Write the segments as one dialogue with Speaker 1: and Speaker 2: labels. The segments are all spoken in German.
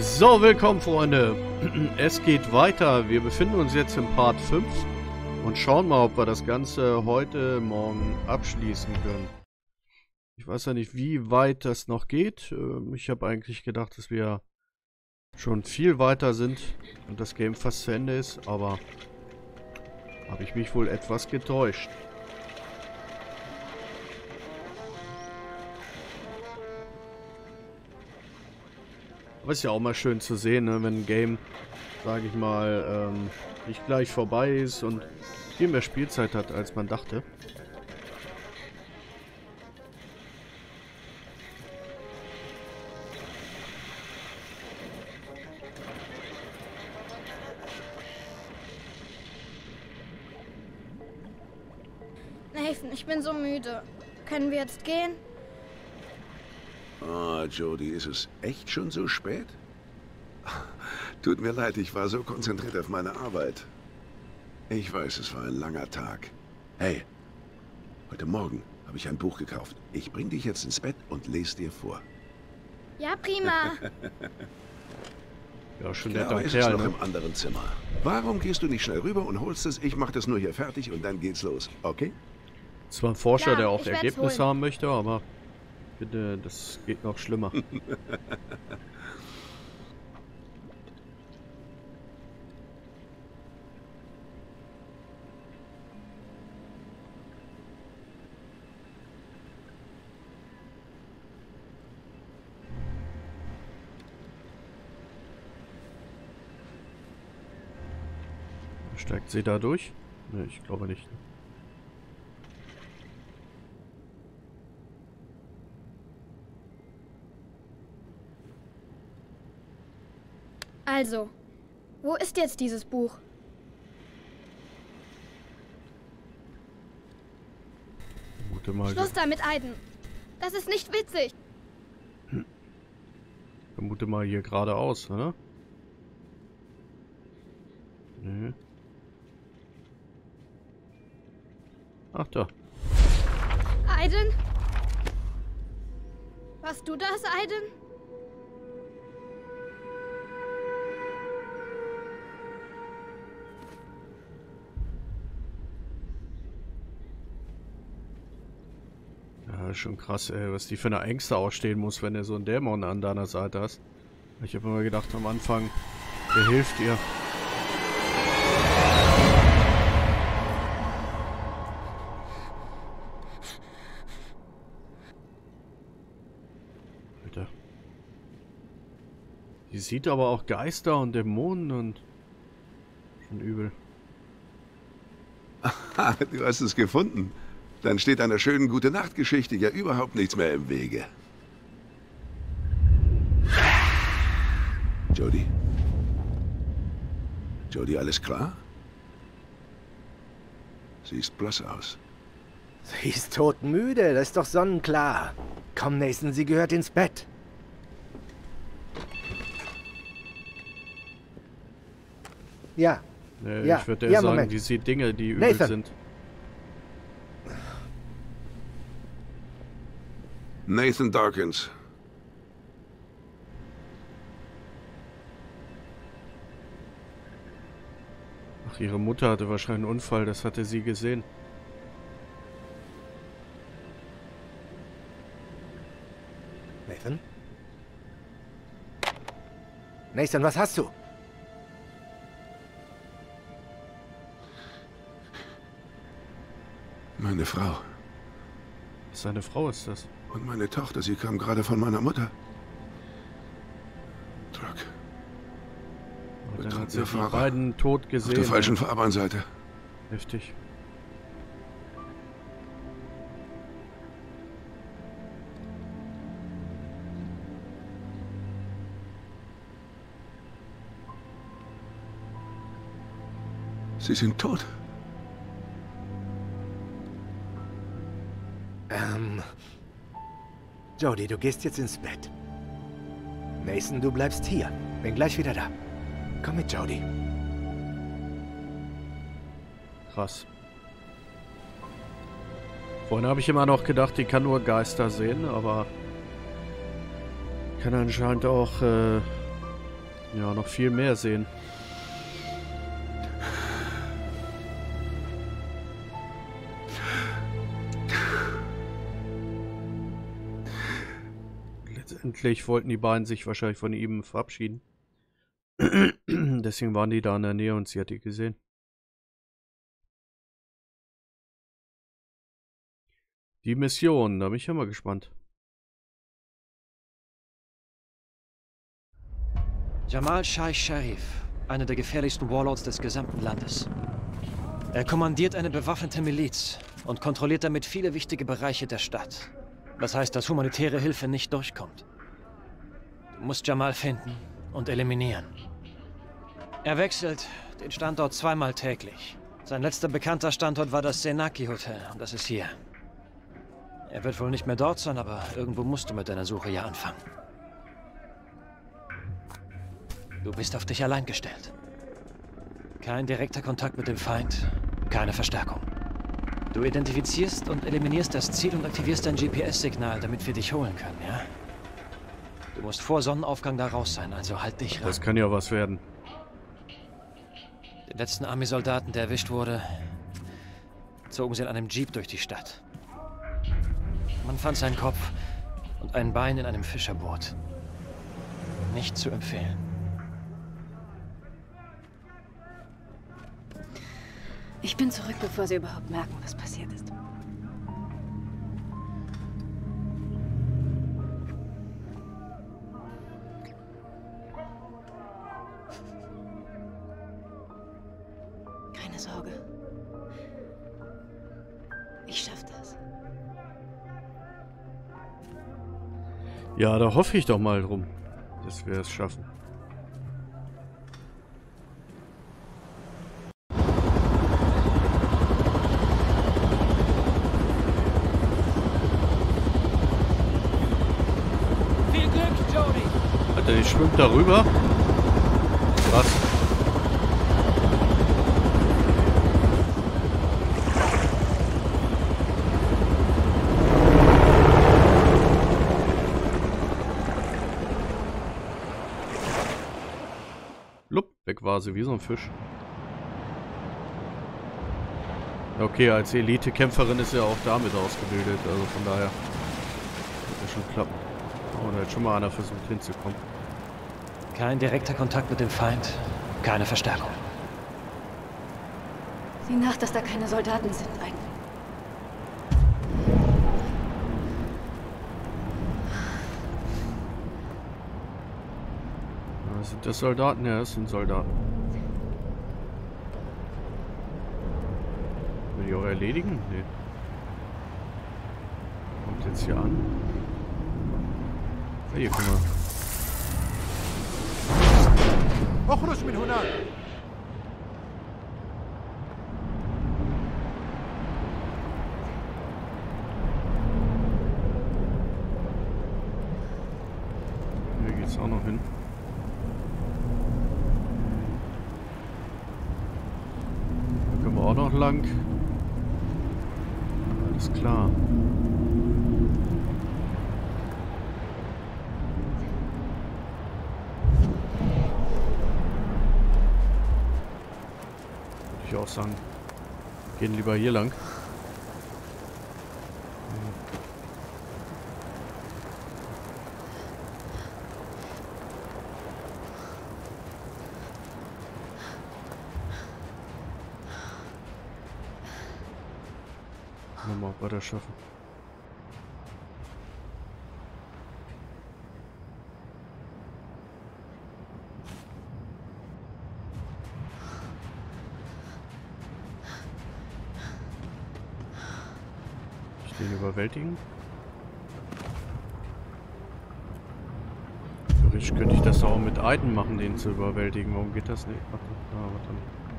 Speaker 1: So, willkommen Freunde. Es geht weiter. Wir befinden uns jetzt im Part 5 und schauen mal, ob wir das Ganze heute Morgen abschließen können. Ich weiß ja nicht, wie weit das noch geht. Ähm, ich habe eigentlich gedacht, dass wir schon viel weiter sind und das Game fast zu Ende ist, aber habe ich mich wohl etwas getäuscht. Aber ist ja auch mal schön zu sehen, ne? wenn ein Game, sage ich mal, ähm, nicht gleich vorbei ist und viel mehr Spielzeit hat, als man dachte.
Speaker 2: Nathan, ich bin so müde. Können wir jetzt gehen?
Speaker 3: Ah, Jody, ist es echt schon so spät? Tut mir leid, ich war so konzentriert auf meine Arbeit. Ich weiß, es war ein langer Tag. Hey, heute Morgen habe ich ein Buch gekauft. Ich bring dich jetzt ins Bett und lese dir vor.
Speaker 2: Ja, prima.
Speaker 1: Ja, schon
Speaker 3: Clara
Speaker 1: netter
Speaker 3: ist
Speaker 1: Kerl,
Speaker 3: noch
Speaker 1: ne?
Speaker 3: im anderen Zimmer. Warum gehst du nicht schnell rüber und holst es? Ich mache das nur hier fertig und dann geht's los, okay?
Speaker 1: Zwar ein Forscher,
Speaker 2: Ja,
Speaker 1: der auch Ergebnisse haben möchte, aber bitte, das geht noch schlimmer. Steigt sie da durch? Ne, ich glaube nicht.
Speaker 2: Also, wo ist jetzt dieses Buch?
Speaker 1: Gute mal.
Speaker 2: Schluss damit, Aiden. Das ist nicht witzig.
Speaker 1: Vermute mal hier geradeaus, oder? Nö. Ach da.
Speaker 2: Aiden? Warst du das, Aiden?
Speaker 1: Ja, schon krass, ey, was die für eine Ängste ausstehen muss, wenn er so einen Dämon an deiner Seite hast. Ich habe immer gedacht am Anfang, der hilft ihr. Alter. Die sieht aber auch Geister und Dämonen und schon übel.
Speaker 3: Du hast es gefunden. Dann steht einer schönen Gute-Nacht-Geschichte ja überhaupt nichts mehr im Wege. Jody? Jody, alles klar? Siehst blass aus.
Speaker 4: Sie ist todmüde, das ist doch sonnenklar. Komm, Nathan, sie gehört ins Bett. Ja,
Speaker 1: Nee,
Speaker 4: Ja,
Speaker 1: ich würde eher
Speaker 4: ja,
Speaker 1: sagen,
Speaker 4: Moment.
Speaker 1: die sieht Dinge, die übel
Speaker 4: Nathan.
Speaker 1: sind.
Speaker 3: Nathan Dawkins.
Speaker 1: Ach, ihre Mutter hatte wahrscheinlich einen Unfall, das hatte sie gesehen.
Speaker 4: Nathan? Nathan, was hast du?
Speaker 3: Meine Frau.
Speaker 1: Seine Frau ist das.
Speaker 3: Und meine Tochter, sie kam gerade von meiner Mutter. Truck.
Speaker 1: Sie die
Speaker 3: Fahrer.
Speaker 1: beiden tot
Speaker 3: Auf
Speaker 1: gesehen.
Speaker 3: der falschen. Fahrbahnseite.
Speaker 1: Heftig.
Speaker 3: Sie sind tot.
Speaker 4: Jody, du gehst jetzt ins Bett. Nathan, du bleibst hier. Bin gleich wieder da. Komm mit, Jody.
Speaker 1: Krass. Vorhin habe ich immer noch gedacht, die kann nur Geister sehen, aber kann anscheinend auch äh, Ja, noch viel mehr sehen. Letztendlich wollten die beiden sich wahrscheinlich von ihm verabschieden. Deswegen waren die da in der Nähe und sie hat die gesehen. Die Mission, da bin ich ja mal gespannt.
Speaker 5: Jamal Scheich Sharif, einer der gefährlichsten Warlords des gesamten Landes. Er kommandiert eine bewaffnete Miliz und kontrolliert damit viele wichtige Bereiche der Stadt. Das heißt, dass humanitäre Hilfe nicht durchkommt. Du musst Jamal finden und eliminieren. Er wechselt den Standort zweimal täglich. Sein letzter bekannter Standort war das Senaki Hotel und das ist hier. Er wird wohl nicht mehr dort sein, aber irgendwo musst du mit deiner Suche ja anfangen. Du bist auf dich allein gestellt. Kein direkter Kontakt mit dem Feind, keine Verstärkung. Du identifizierst und eliminierst das Ziel und aktivierst dein GPS-Signal, damit wir dich holen können, ja? Du musst vor Sonnenaufgang da raus sein, also halt dich ran.
Speaker 1: Das kann ja was werden.
Speaker 5: Den letzten Army-Soldaten, der erwischt wurde, zogen sie in einem Jeep durch die Stadt. Man fand seinen Kopf und ein Bein in einem Fischerboot. Nicht zu empfehlen.
Speaker 6: Ich bin zurück, bevor sie überhaupt merken, was passiert ist. Sorge. Ich schaff das.
Speaker 1: Ja, da hoffe ich doch mal drum, dass wir es schaffen.
Speaker 5: Viel Glück, Jody!
Speaker 1: Alter, die schwimmt darüber. Was? Sie, wie so ein Fisch. Okay, als Elite-Kämpferin ist ja auch damit ausgebildet, also von daher wird das schon klappen. Oh, da hat schon mal einer versucht hinzukommen.
Speaker 5: Kein direkter Kontakt mit dem Feind, keine Verstärkung.
Speaker 6: Sieh nach, dass da keine Soldaten sind. Ein
Speaker 1: Ja, Sind das Soldaten? Ja, das sind Soldaten. Will die auch erledigen? Nee. Kommt jetzt hier an. Ah, hier, guck mal.
Speaker 4: اخرج من هناك
Speaker 1: Hier geht's auch noch hin. Lang. Alles klar. Würde ich auch sagen. Gehen lieber hier lang. Gucken wir mal, das schaffen. Ich den überwältigen. Theoretisch könnte ich das auch mit Eiden machen, den zu überwältigen. Warum geht das nicht? Warte, ah, warte.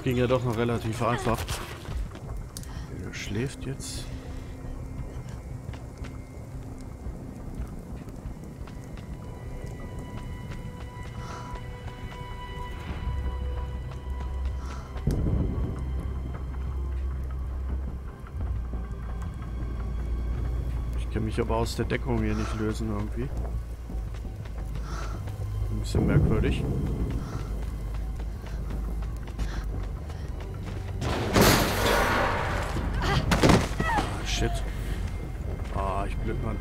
Speaker 1: Das ging ja doch noch relativ einfach. Er schläft jetzt. Ich kann mich aber aus der Deckung hier nicht lösen irgendwie. Ein bisschen merkwürdig. Shit. Ah, ich blöd, Mann.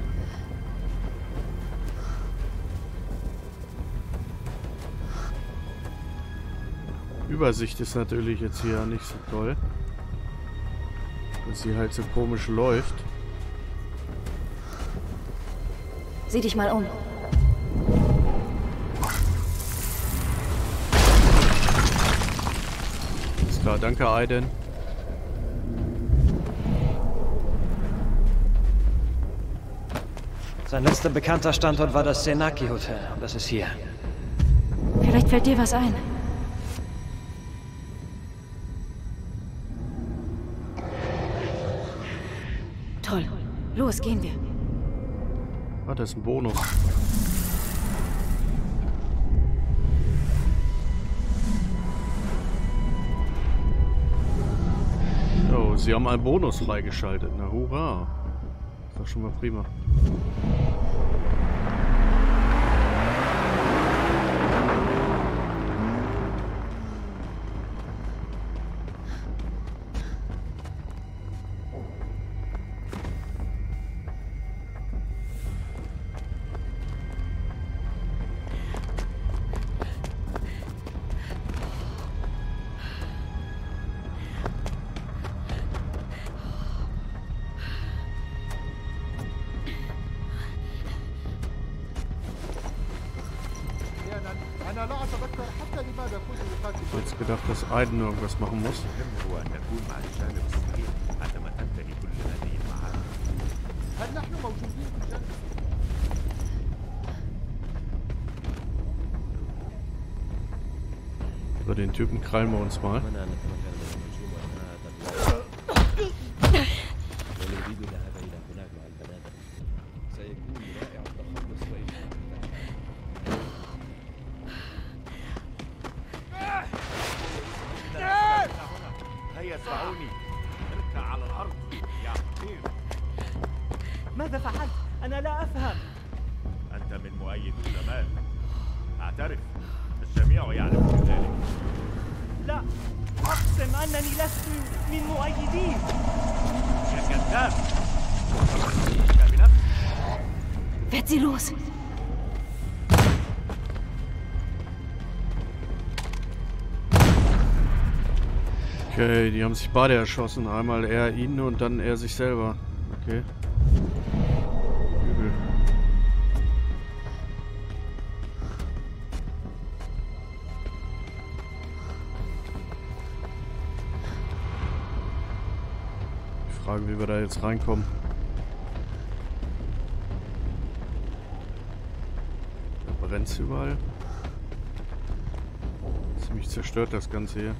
Speaker 1: Übersicht ist natürlich jetzt hier nicht so toll. Dass sie halt so komisch läuft.
Speaker 6: Sieh dich mal um.
Speaker 1: Ist klar, danke Aiden.
Speaker 5: Sein letzter bekannter Standort war das Senaki Hotel. Und das ist hier.
Speaker 6: Vielleicht fällt dir was ein. Toll. Los, gehen wir.
Speaker 1: Ah, das ist ein Bonus. Oh, sie haben einen Bonus freigeschaltet. Na hurra. Ist doch schon mal prima. Aiden irgendwas machen muss. Über den Typen krallen wir uns mal.
Speaker 7: أقسم أنني لست من مؤيديه
Speaker 8: يا كذاب أنت بنفسك
Speaker 6: Werd sie los.
Speaker 1: Okay, die haben sich beide erschossen. Einmal er ihn und dann er sich selber. Okay. Wie wir da jetzt reinkommen. Da brennt überall. Ziemlich zerstört das Ganze hier.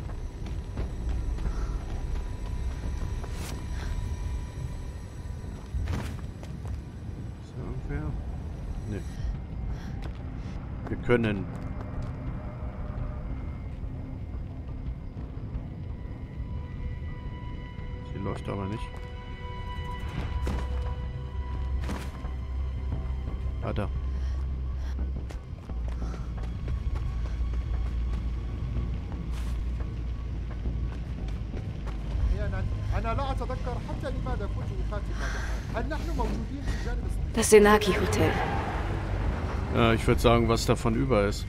Speaker 1: Ist irgendwer? Nee. Wir können.
Speaker 6: Senaki Hotel.
Speaker 1: Ja, ich würde sagen, was davon über ist.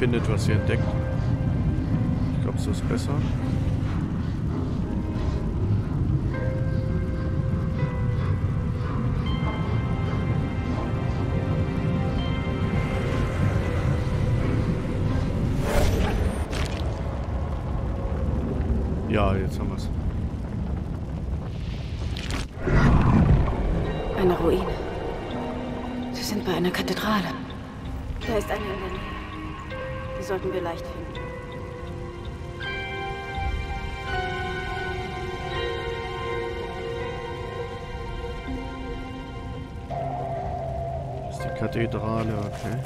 Speaker 1: Empfindet, was sie entdeckt. Ich glaube, so ist besser.
Speaker 6: Kathedrale,
Speaker 1: okay.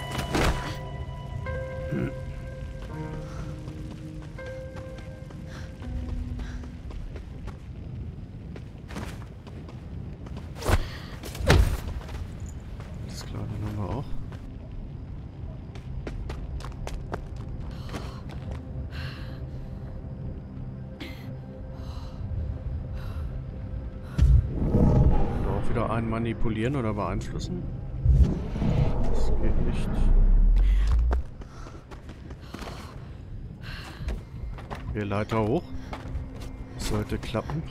Speaker 1: Klar, den auch. Und auch wieder einen manipulieren oder beeinflussen. Das geht nicht. Wir Leiter hoch. Sollte klappen.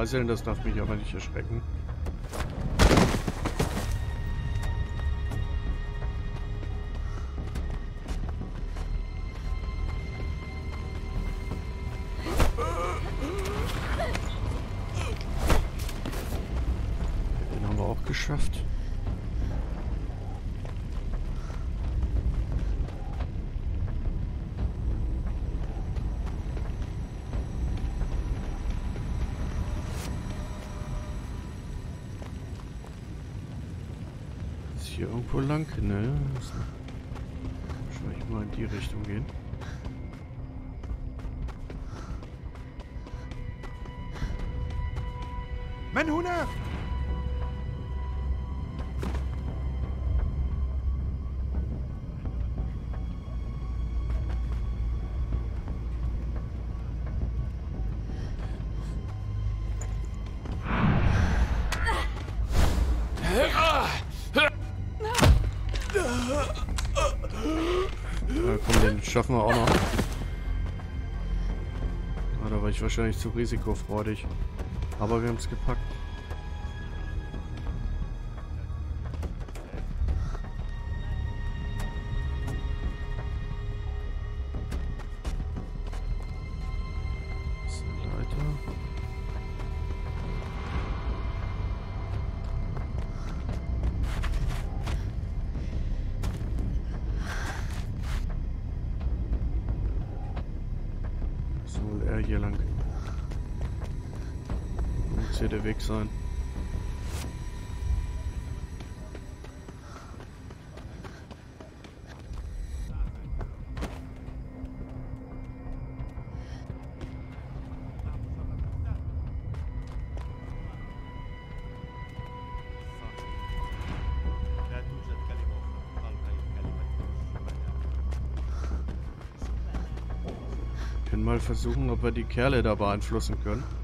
Speaker 1: Geiseln, das darf mich aber nicht erschrecken. Den haben wir auch geschafft. Lang? Ne. Wahrscheinlich mal in die Richtung gehen.
Speaker 9: من
Speaker 1: wahrscheinlich zu risikofreudig. Aber wir haben es gepackt. schnell weg sein. Können mal versuchen, ob wir die Kerle da beeinflussen können.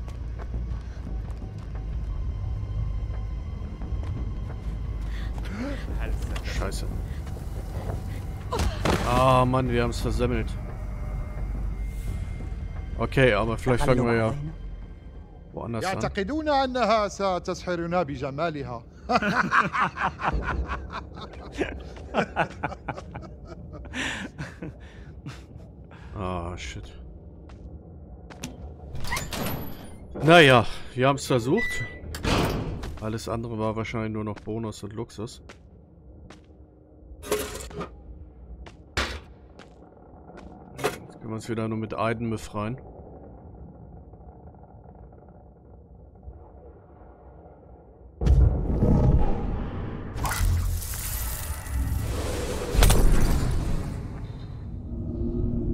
Speaker 1: Mann, wir haben es versemmelt. Okay, aber vielleicht fangen wir ja woanders an.
Speaker 9: يعتقدون أنها ستسحرنا بجمالها
Speaker 1: Ah, shit. Naja, wir haben es versucht. Alles andere war wahrscheinlich nur noch Bonus und Luxus. Uns wieder nur mit Eiden befreien.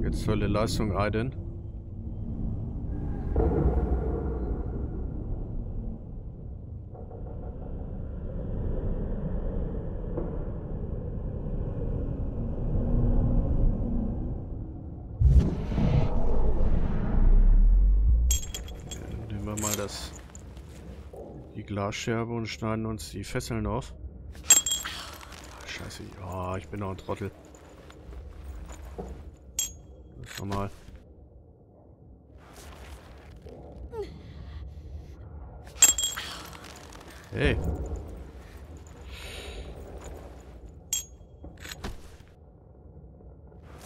Speaker 1: Jetzt tolle Leistung, Aiden. Ja, Nehmen wir mal das die Glasscherbe und schneiden uns die Fesseln auf. Ah, Scheiße, ja, ich bin noch ein Trottel. Normal. Hey.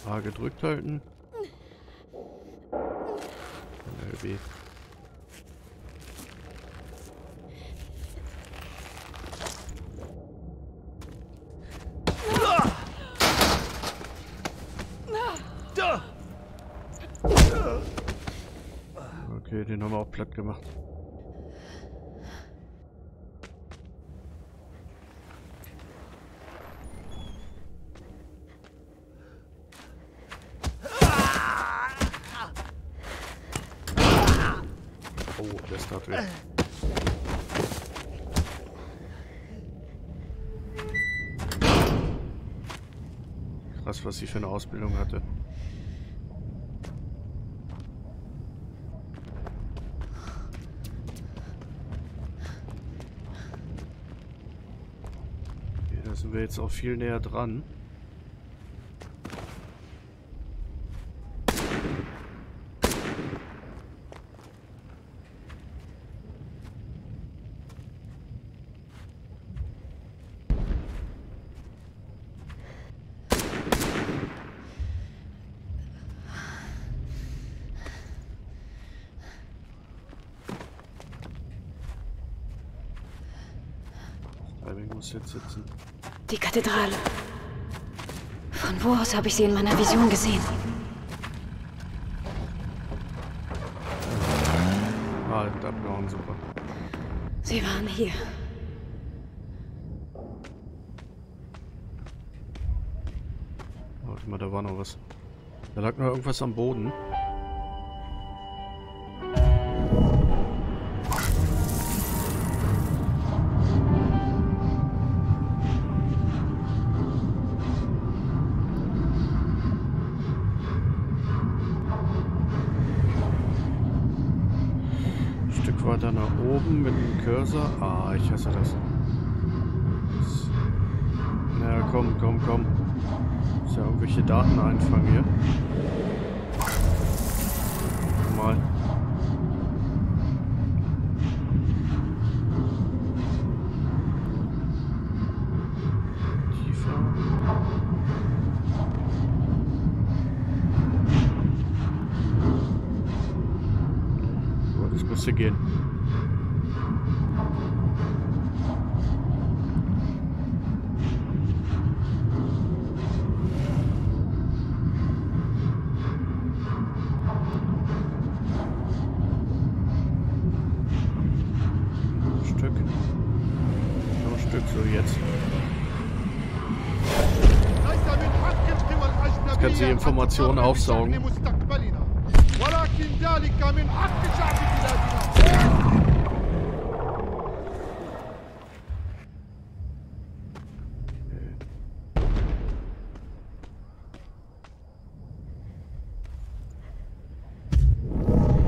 Speaker 1: A gedrückt halten. LB. Okay, den haben wir auch platt gemacht. Oh, das tat weh. Krass, was sie für eine Ausbildung hatte. Da sind wir jetzt auch viel näher dran. Muss jetzt sitzen.
Speaker 6: Die Kathedrale. Von wo aus habe ich sie in meiner Vision gesehen?
Speaker 1: Ah, und abgehauen, super.
Speaker 6: Sie waren hier.
Speaker 1: Warte mal, da war noch was. Da lag noch irgendwas am Boden. Cursor. Ah, ich hasse das. na komm, komm, komm. Muss ja irgendwelche Daten einfangen
Speaker 9: Munition
Speaker 1: aufsaugen.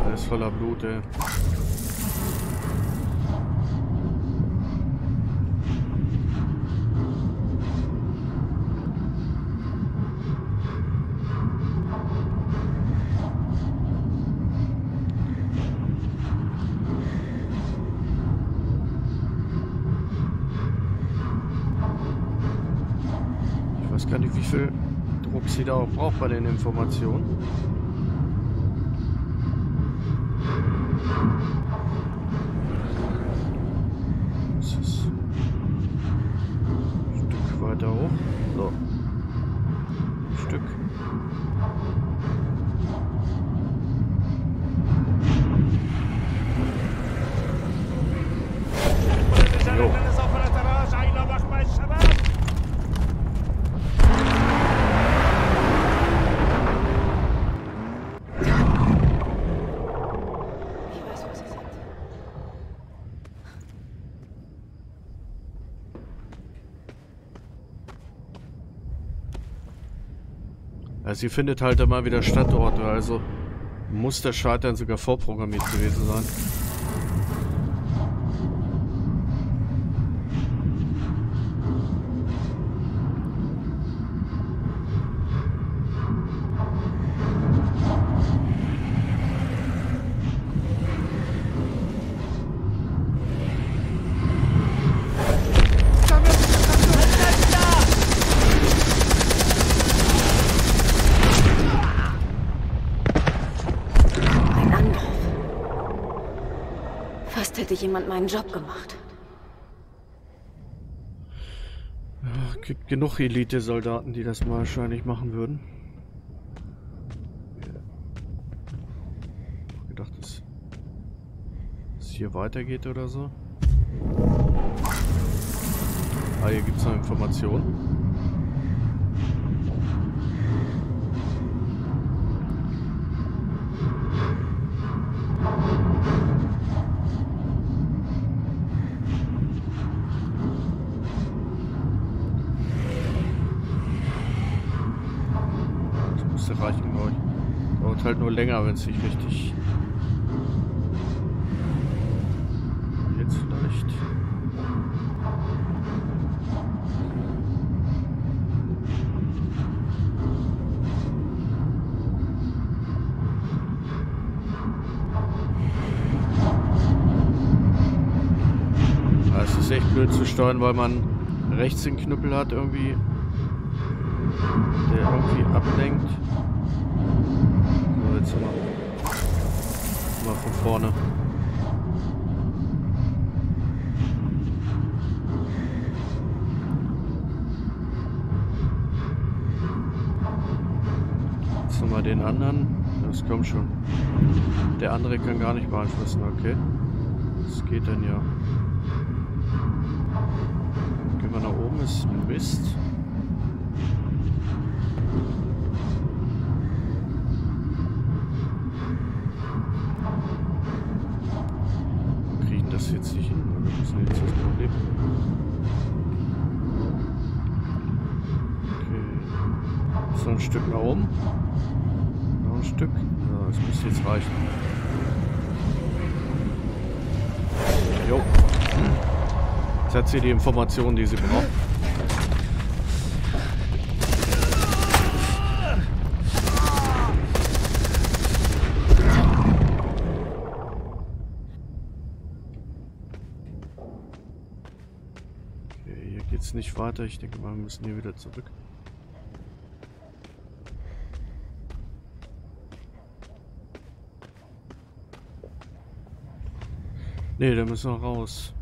Speaker 1: Alles voller Blut, ey. Den Informationen. Das ist ein Stück weiter hoch. So. Ein Stück. Jo.
Speaker 6: Ich weiß, wo sie sind.
Speaker 1: Ja, sie findet halt immer wieder Standorte, also muss der Scheitern sogar vorprogrammiert gewesen sein.
Speaker 6: Ein Angriff. Fast hätte jemand meinen Job gemacht.
Speaker 1: Ach, gibt genug Elite-Soldaten, die das wahrscheinlich machen würden. Ich gedacht, dass es hier weitergeht oder so. Ah, hier gibt es noch Informationen. Länger, wenn es nicht richtig... Jetzt vielleicht. Ah, Es ist echt blöd zu steuern, weil man rechts den Knüppel hat irgendwie der irgendwie ablenkt. So, jetzt mal, mal von vorne. Jetzt nochmal den anderen. Das kommt schon. Der andere kann gar nicht beeinflussen, okay. Das geht dann ja. Gehen wir nach oben, ist Mist. kriegen das jetzt nicht hin. oder? Das ist jetzt das Problem. Okay. So ein Stück nach oben. Noch ein Stück. Ja, das müsste jetzt reichen. Jo. Jetzt hat sie die Informationen, die sie braucht. Okay, hier geht's nicht weiter. Ich denke mal, wir müssen hier wieder zurück. Nee, da müssen wir raus.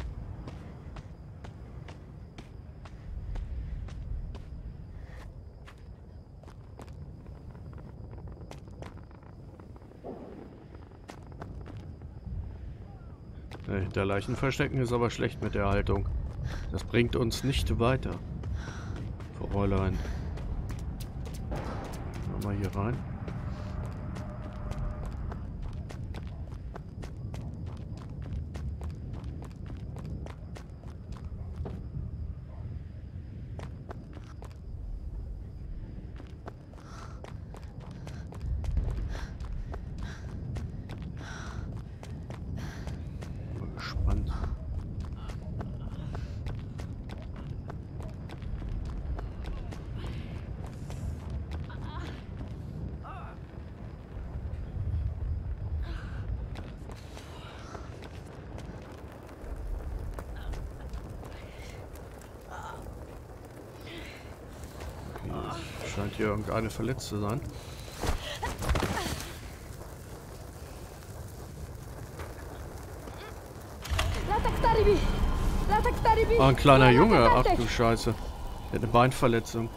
Speaker 1: Hinter Leichen verstecken ist aber schlecht mit der Haltung. Das bringt uns nicht weiter. Fräulein. Mal hier rein. mag eine Verletzte sein. War ein kleiner Junge. Ach du Scheiße. Der hat eine Beinverletzung.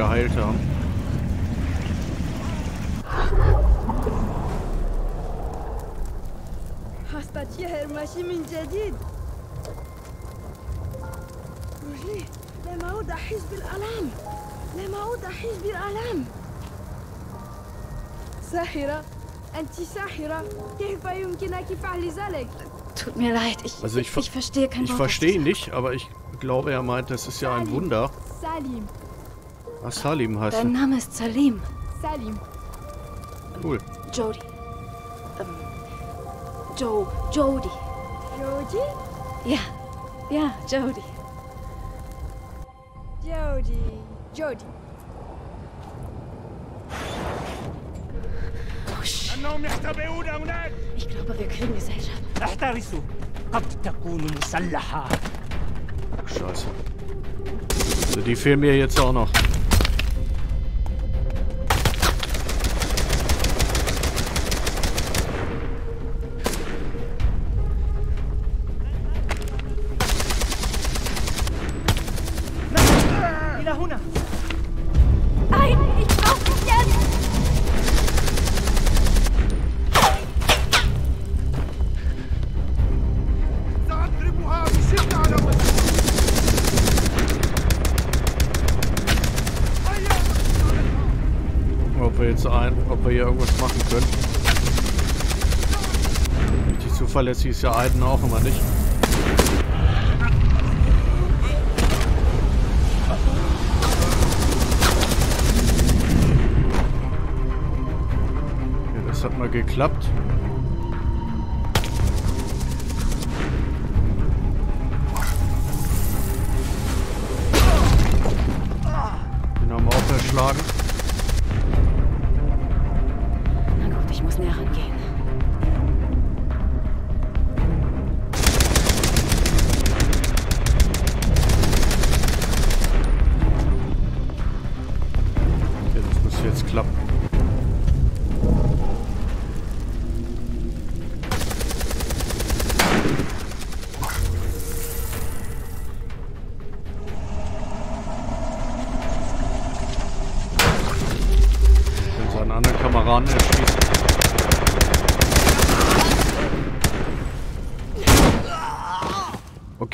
Speaker 1: geheilt haben.
Speaker 10: هستطيع المشي من جديد روجي لم أعود أحس بالآلام لم أعود أحس بالآلام ساحرة أنت ساحرة كيف يمكنك فعل ذلك؟
Speaker 6: Tut mir leid, ich,
Speaker 1: Also ich ver-
Speaker 6: ich verstehe kein
Speaker 1: Ich
Speaker 6: Wort. was
Speaker 1: verstehe
Speaker 6: du
Speaker 1: ihn nicht, aber ich glaube, er meint, das ist ja ein Wunder.
Speaker 10: سالم
Speaker 1: Ah, Salim heißt
Speaker 6: Dein Name ist Salim.
Speaker 10: Salim.
Speaker 1: Cool.
Speaker 6: Jody. Ähm, jo, Jody.
Speaker 10: Jody?
Speaker 6: Ja, ja, Jody.
Speaker 9: Jody, Jody.
Speaker 6: Ich glaube, wir kriegen Gesellschaft.
Speaker 1: Scheiße. Also die fehlen mir jetzt auch noch. Ob wir hier irgendwas machen können. Richtig zuverlässig ist ja Aiden auch immer nicht. Ja, das hat mal geklappt.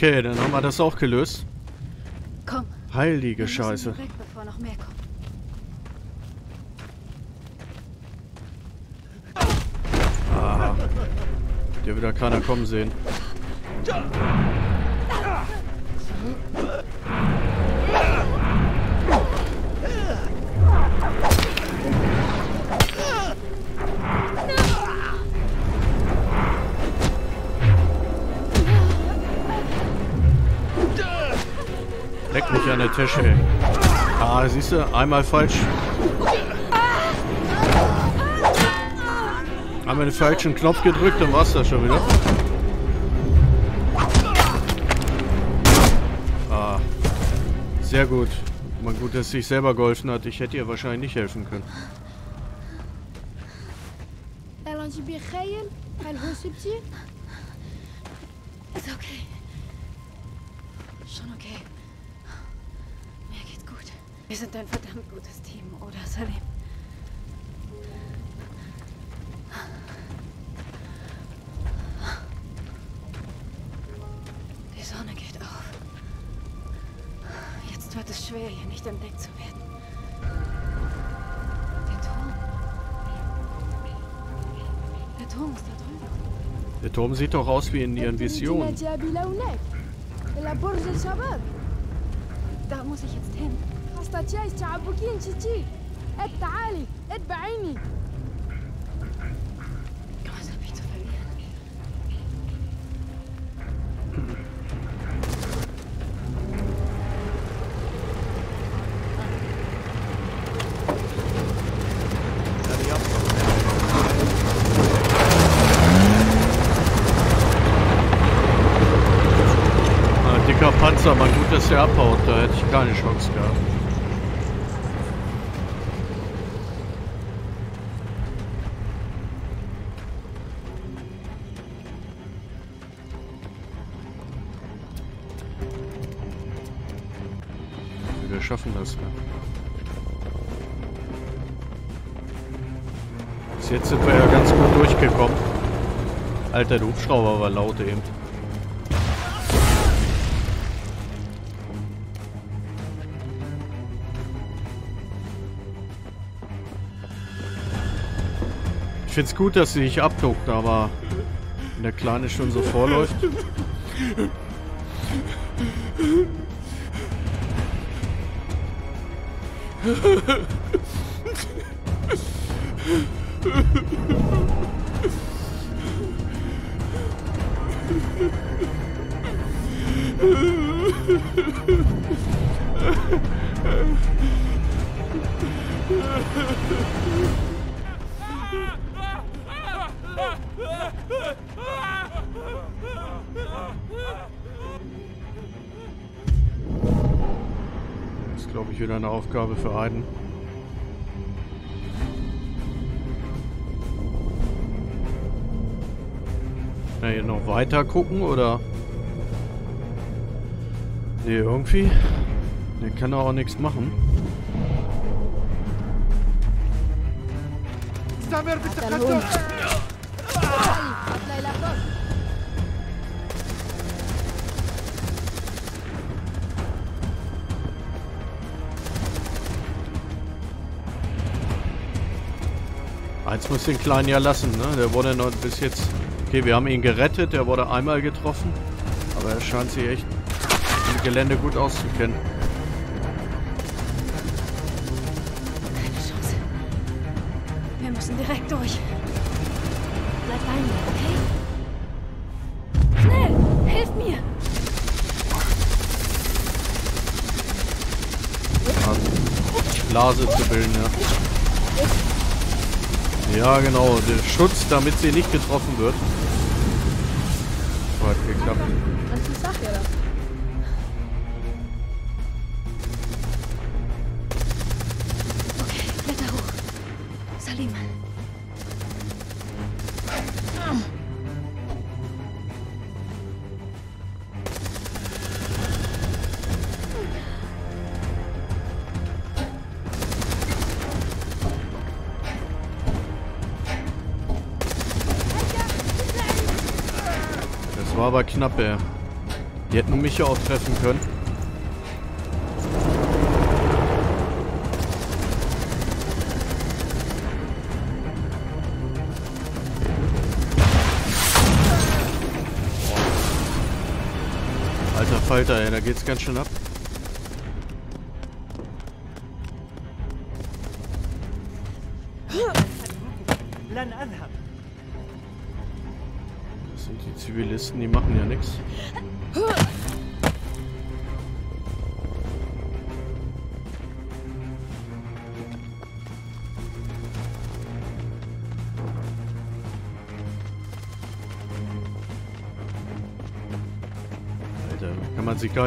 Speaker 1: Okay, dann haben wir das auch gelöst.
Speaker 6: Komm.
Speaker 1: Heilige Scheiße.
Speaker 6: Weg, bevor noch mehr kommt.
Speaker 1: Ah. Der wieder keiner kommen sehen. Tische, ey. Ah, siehst du, einmal falsch. Einmal den falschen Knopf gedrückt, dann war's das schon wieder. Ah. Sehr gut. Mal gut, dass sich selber geholfen hat. Ich hätte ihr wahrscheinlich nicht helfen können.
Speaker 6: Wir sind ein verdammt gutes Team, oder Salim? Die Sonne geht auf. Jetzt wird es schwer, hier nicht entdeckt zu werden. Der Turm. Turm ist da drüben.
Speaker 1: Der Turm sieht doch aus wie in ihren Visionen.
Speaker 10: استطيعت تعبكين
Speaker 1: تيتي التعالي إيه إتبعيني. Schaffen das. Ja. Bis jetzt sind wir ja ganz gut durchgekommen. Alter, der Hubschrauber war laut eben. Ich find's gut, dass sie sich abduckt, aber wenn der Kleine schon so vorläuft. Ha ha ha! für einen. Na, hier noch weiter gucken oder? Ne, irgendwie. Der kann auch nichts machen.
Speaker 9: Ist
Speaker 10: da mehr, bitte,
Speaker 1: Eins muss den Kleinen ja lassen, ne? Der wurde noch bis jetzt... Okay, wir haben ihn gerettet, der wurde einmal getroffen. Aber er scheint sich echt im Gelände gut auszukennen.
Speaker 6: Keine Chance. Wir müssen direkt durch. Bleib bei mir, okay? Schnell! Hilf mir!
Speaker 1: Blase zu bilden, ja. Ja, genau. Der Schutz, damit sie nicht getroffen wird. Hat geklappt.
Speaker 10: Das
Speaker 6: ist die Sache, ja.
Speaker 1: Das war aber knapp, ey. Die hätten mich ja auch treffen können. Alter Falter, ey, da geht's ganz schön ab.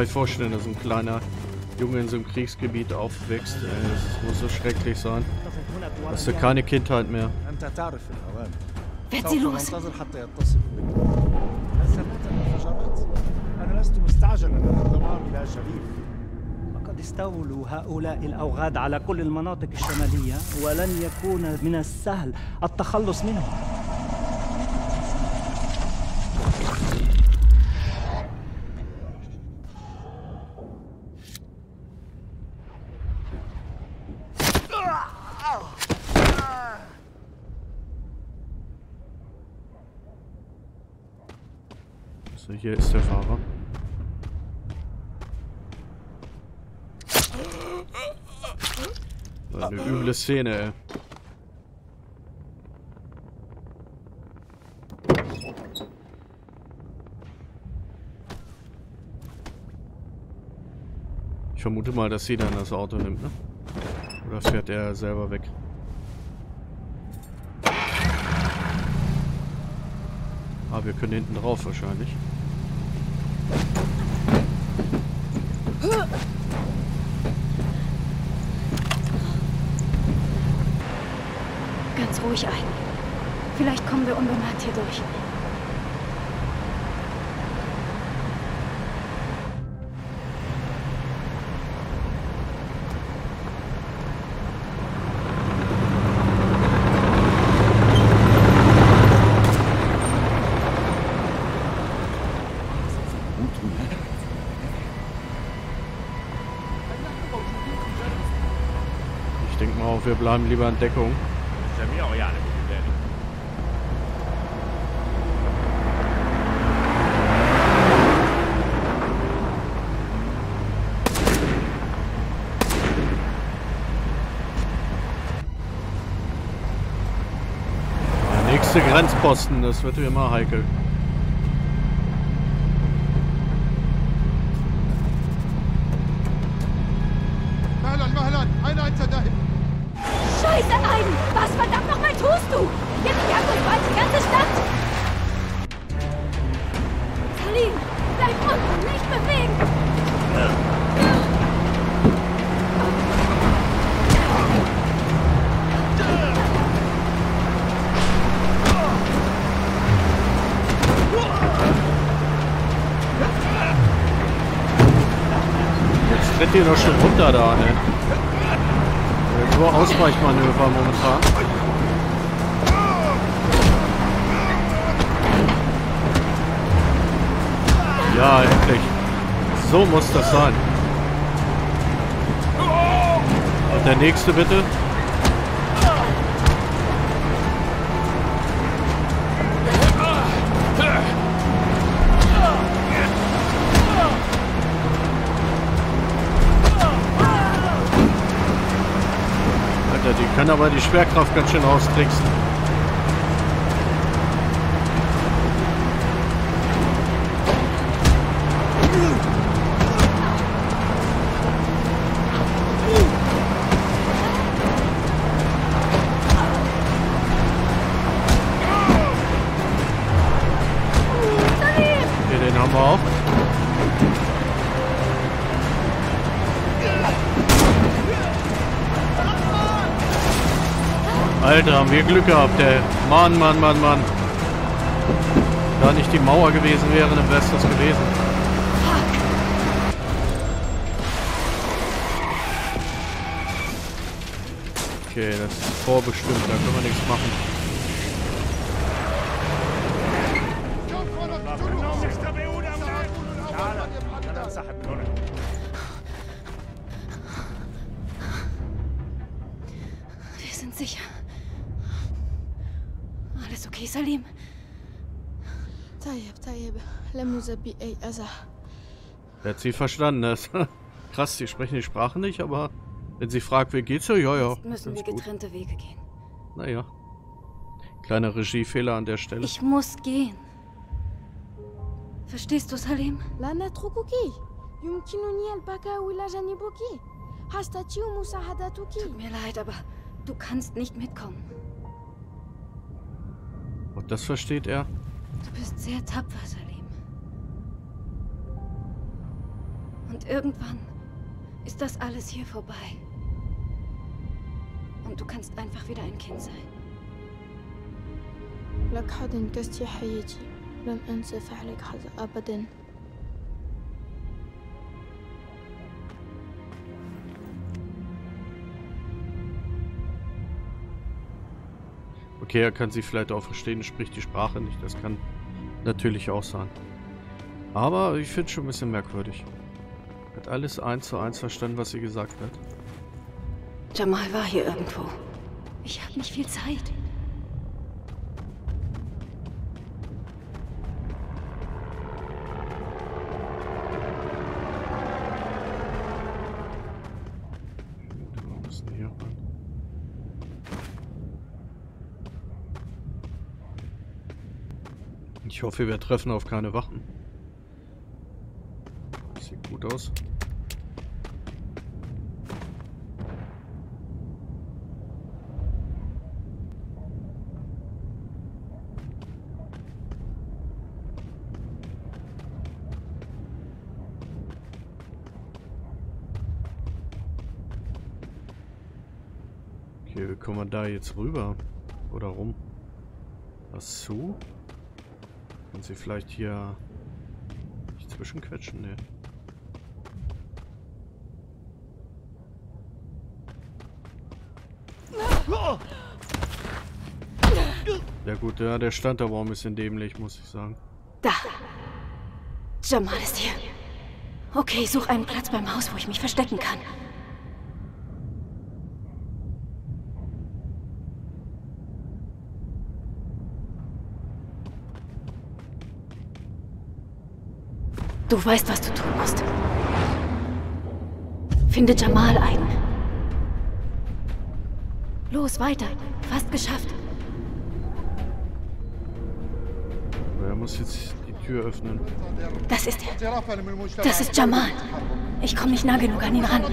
Speaker 1: gar nicht vorstellen, dass ein kleiner Junge in so einem Kriegsgebiet aufwächst. Ey, das muss so schrecklich sein.
Speaker 7: انتظر هنا طوال
Speaker 1: Hast du
Speaker 7: الأيام.
Speaker 1: keine Kindheit mehr.
Speaker 11: أنت تعرف الأوامر
Speaker 6: Werd
Speaker 11: سوف
Speaker 6: sie los!
Speaker 11: ننتظر حتى يتصل بك هل سمعت الانفجارات؟ أنا لست مستعجلا للانضمام إلى شريف
Speaker 7: لقد استولوا هؤلاء الأوغاد على كل المناطق الشمالية ولن يكون من السهل التخلص منهم
Speaker 1: Szene. Ich vermute mal, dass sie dann das Auto nimmt, ne? Oder fährt er selber weg? Ah, wir können hinten drauf wahrscheinlich.
Speaker 6: Ruhig ein. Vielleicht kommen wir unbemerkt hier durch.
Speaker 1: Ich denke mal, wir bleiben lieber in Deckung. nächste Grenzposten, das wird wie immer heikel.
Speaker 6: Mahlern,
Speaker 1: Mahlern, Rennt ihr doch schon runter da, ne? Nur Ausweichmanöver momentan. Ja, endlich. So muss das sein. Und der nächste bitte. Aber die Schwerkraft ganz schön austricksen. Wir Glück gehabt, ey. Mann, Mann, Mann, Mann. Da nicht die Mauer gewesen wäre, dann wäre es das gewesen. Okay, das ist vorbestimmt, da können wir nichts machen.
Speaker 2: لم يسبب أي أذى
Speaker 1: Er hat sie verstanden, das Krass, sie sprechen die Sprache nicht, aber wenn sie fragt, wie geht's so, ja, ja.
Speaker 6: Jetzt müssen wir
Speaker 1: ganz gut.
Speaker 6: getrennte Wege gehen.
Speaker 1: Naja. Kleiner Regiefehler an der Stelle.
Speaker 6: Ich muss gehen. Verstehst du, Salim?
Speaker 2: لا نتركك يمكنني البقاء إلى جانبك هستطيع مساعدتك
Speaker 6: Tut mir leid, aber du kannst nicht mitkommen.
Speaker 1: Und das versteht er.
Speaker 6: Du bist sehr tapfer, Salim. Und irgendwann ist das alles hier vorbei. Und du kannst einfach wieder ein Kind sein.
Speaker 2: لقد انقذت حياتي لن أنسى فعلك هذا أبدا
Speaker 1: Okay, er kann sie vielleicht auch verstehen, spricht die Sprache nicht. Das kann natürlich auch sein. Aber ich finde es schon ein bisschen merkwürdig. Hat alles eins zu eins verstanden, was sie gesagt hat.
Speaker 6: Jamal war hier irgendwo. Ich habe nicht viel Zeit.
Speaker 1: Ich hoffe, wir treffen auf keine Wachen. Sieht gut aus. Jetzt rüber? Oder rum? Was zu? Können sie vielleicht hier nicht zwischenquetschen? Nee. Ja gut, ja, der stand da war ein bisschen dämlich, muss ich sagen.
Speaker 6: Da. Jamal ist hier. Okay, such einen Platz beim Haus, wo ich mich verstecken kann. Du weißt, was du tun musst. Finde Jamal ein. Los, weiter. Fast geschafft.
Speaker 1: Wer muss jetzt die Tür öffnen?
Speaker 6: Das ist er. Das ist Jamal. Ich komme nicht nah genug an ihn ran.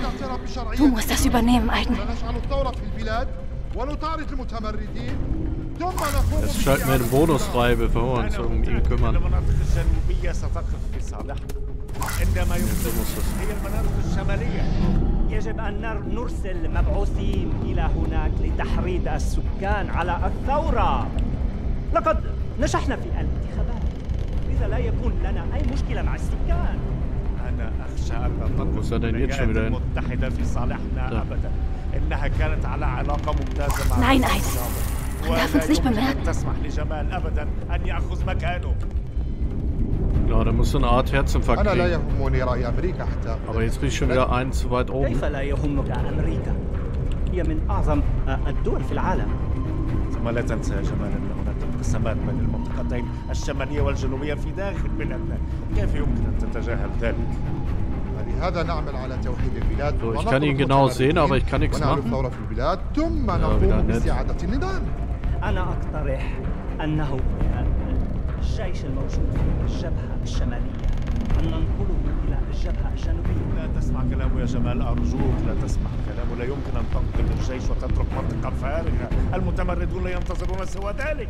Speaker 6: Du musst das übernehmen, Aiden.
Speaker 1: Es schaltet mir einen Bonus frei, bevor wir uns um ihn kümmern.
Speaker 11: صالحنا عندما يفضل هي المناطق الشمالية
Speaker 7: يجب أن نر- نرسل مبعوثين إلى هناك لتحريض السكان على الثورة لقد نجحنا في الانتخابات لذا لا يكون لنا أي مشكلة مع السكان
Speaker 11: أنا أخشى أن
Speaker 1: schon
Speaker 11: الولايات? المتحدة في صالحنا
Speaker 1: Da.
Speaker 11: أبدا إنها كانت على علاقة ممتازة مع
Speaker 6: Nein.
Speaker 11: السابق.
Speaker 6: Man darf
Speaker 11: ولا
Speaker 6: nicht
Speaker 11: يمكن. أن تسمح لجمال أبدا أن يأخذ مكانه
Speaker 1: Genau, da musst du eine Art Herzinfarkt
Speaker 9: أنا لا
Speaker 1: kriegen.
Speaker 9: يهمني رأي أمريكا حتى أخذ
Speaker 1: Aber jetzt bin ich schon wieder einen zu weit oben.
Speaker 7: كيف لا يهمك أمريكا؟ هي من أعظم الدول في العالم
Speaker 11: ثم لا تنسى يا جمال أن هناك انقسامات بين المنطقتين الشمالية والجنوبية في داخل بلادنا كيف يمكن أن تتجاهل ذلك؟
Speaker 9: فلهذا نعمل على توحيد البلاد
Speaker 1: So, ich
Speaker 9: ونطلب
Speaker 1: kann ihn genau sehen, aber ich kann nichts
Speaker 9: ونعمل
Speaker 1: machen.
Speaker 9: ثورة في البلاد ثم
Speaker 1: Ja, wieder
Speaker 9: نقوم
Speaker 1: nett.
Speaker 9: باستعادة النظام
Speaker 7: أنا أقترح أنه الجيش الموجود في الجبهة الشمالية أن ننقله إلى الجبهة الجنوبية
Speaker 11: لا تسمع كلامه يا جمال أرجوك لا تسمع كلامه لا يمكن أن تنقل الجيش وتترك منطقة فارغة المتمردون لا ينتظرون سوى ذلك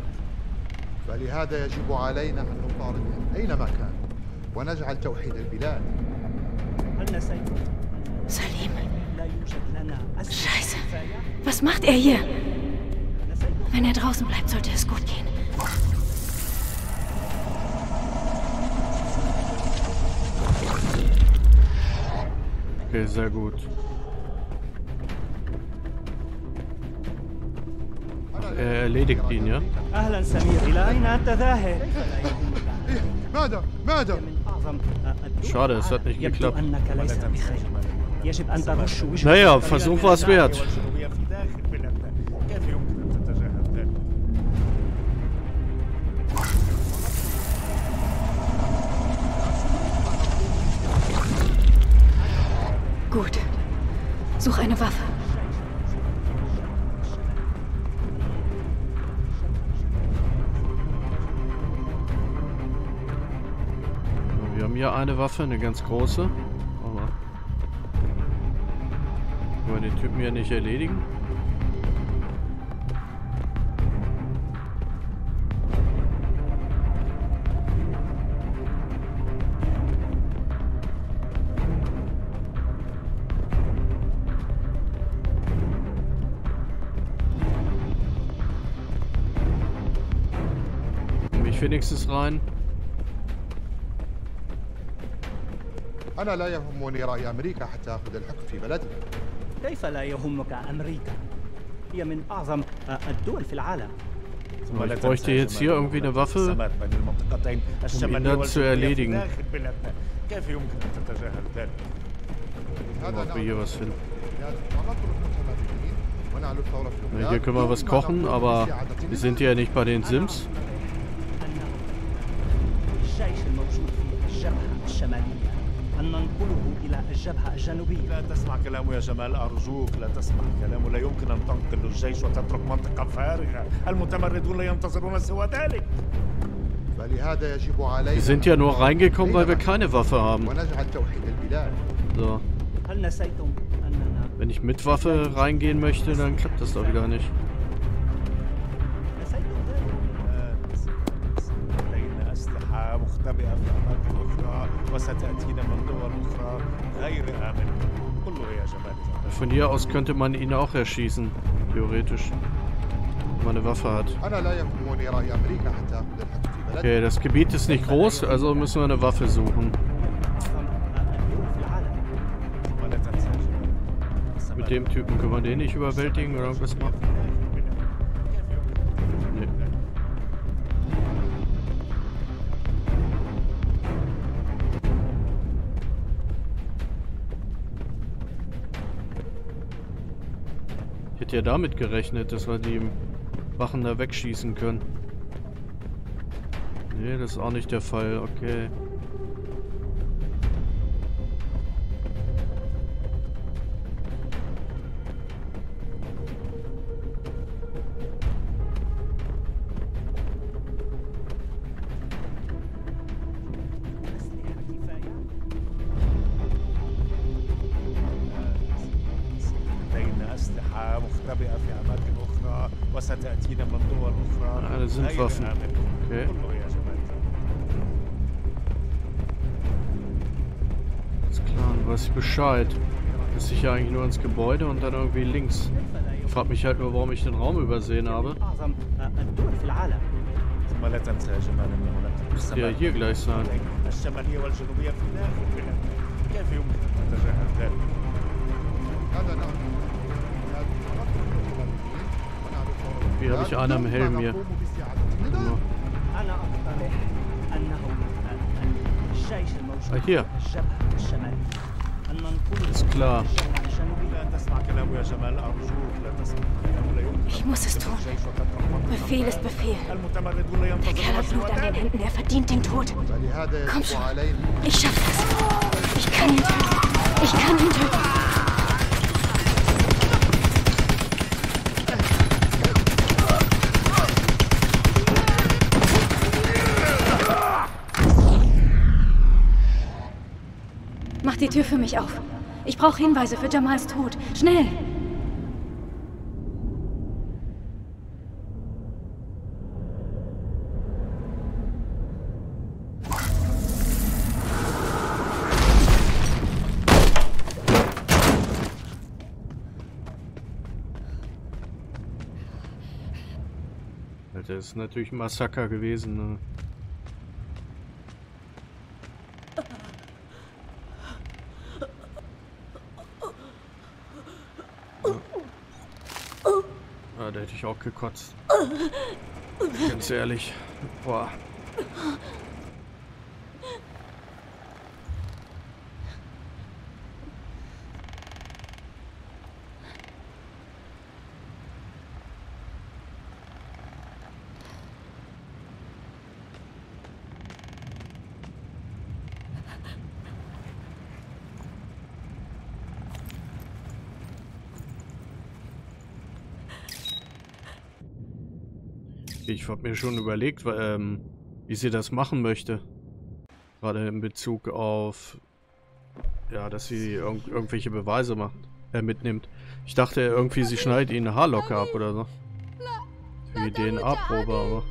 Speaker 9: فلهذا يجب علينا أن نطاردهم أينما كان ونجعل توحيد البلاد
Speaker 7: هل نسيت
Speaker 6: Salim.
Speaker 7: لا يوجد لنا أسلحة
Speaker 6: Scheiße.
Speaker 7: كفاية؟
Speaker 6: Was macht er hier? Wenn er draußen bleibt, sollte es gut gehen.
Speaker 1: Okay, sehr gut. Er erledigt ihn, ja?
Speaker 7: أهلا سمير إلى أين أنت ذاهب؟
Speaker 9: إيه ماذا ماذا
Speaker 7: من أعظم الدول
Speaker 1: Schade, es hat
Speaker 7: في
Speaker 1: nicht
Speaker 7: العالم. يبدو
Speaker 1: geklappt.
Speaker 7: أنك ليس بخير يجب أن ترش وجهك
Speaker 1: Naja, Versuch war es wert.
Speaker 6: Eine Waffe,
Speaker 1: eine ganz große. Aber. Wir den Typen hier nicht erledigen? Wenigstens rein?
Speaker 9: أنا لا يهمني رأي أمريكا حتى أخذ الحكم في بلدنا
Speaker 7: كيف لا يهمك أمريكا؟ هي من أعظم الدول في العالم
Speaker 11: ثم لا
Speaker 1: Ich bräuchte
Speaker 11: تنسى يا
Speaker 1: jetzt
Speaker 11: جمال
Speaker 1: hier
Speaker 11: أن
Speaker 1: irgendwie eine
Speaker 11: هناك
Speaker 1: Waffe,
Speaker 11: انقسامات بين المنطقتين الشمالية
Speaker 1: dann zu
Speaker 11: والجنوبية في
Speaker 1: erledigen.
Speaker 11: داخل بلادنا كيف يمكن أن تتجاهل ذلك؟
Speaker 9: هذا
Speaker 1: ob wir hier was finden.
Speaker 9: البلاد ونطرد المتمردين ونعلو الثورة في
Speaker 1: Ja,
Speaker 9: البلاد
Speaker 1: hier können wir was
Speaker 9: ثم
Speaker 1: kochen,
Speaker 9: نقوم
Speaker 1: aber
Speaker 9: باستعادة
Speaker 1: wir
Speaker 9: النظام.
Speaker 1: sind ja nicht bei den Sims.
Speaker 7: أن ننقله إلى الجبهة الجنوبية
Speaker 11: لا تسمع كلامه يا جمال أرجوك لا تسمع كلامه لا يمكن أن تنقل الجيش وتترك منطقة فارغة المتمردون لا ينتظرون سوى ذلك
Speaker 9: ولهذا يجب علينا
Speaker 1: Wir sind ja nur reingekommen, weil wir keine Waffe haben.
Speaker 9: ونجعل توحيد البلاد
Speaker 1: So.
Speaker 7: هل نسيتم أننا
Speaker 1: Wenn ich mit Waffe reingehen möchte, dann klappt das doch wieder nicht.
Speaker 7: نسيتم ذلك
Speaker 11: لدينا أسلحة مختبئة في أماكن
Speaker 1: von hier aus könnte man ihn auch erschießen, theoretisch. Wenn man eine Waffe hat. Okay, das Gebiet ist nicht groß, also müssen wir eine Waffe suchen. Mit dem Typen können wir den nicht überwältigen oder irgendwas machen. Hätte ja damit gerechnet, dass wir die Wachen da wegschießen können. Nee, das ist auch nicht der Fall. Okay. Bescheid. ich ja eigentlich nur ins Gebäude und dann irgendwie links. Ich frag mich halt nur, warum ich den Raum übersehen habe. Müsste ja hier gleich sein. Wie habe ich einen am Helm hier? Ah, hier. Ist klar.
Speaker 6: Ich muss es tun. Befehl ist Befehl. Der Kerl hat Blut an den Händen. Er verdient den Tod. Komm schon. Ich schaff das. Ich kann ihn töten. Ich kann ihn töten. Die Tür für mich auf. Ich brauche Hinweise für Jamals Tod. Schnell!
Speaker 1: Das ist natürlich ein Massaker gewesen. Ne? Hätte ich auch gekotzt. Ganz ehrlich. Boah. Ich habe mir schon überlegt, ähm, wie sie das machen möchte. Gerade in Bezug auf, ja, dass sie irg irgendwelche Beweise macht, äh, mitnimmt. Ich dachte irgendwie, sie schneidet ihnen eine Haarlocke ab oder so. Wie den Abprobe, aber...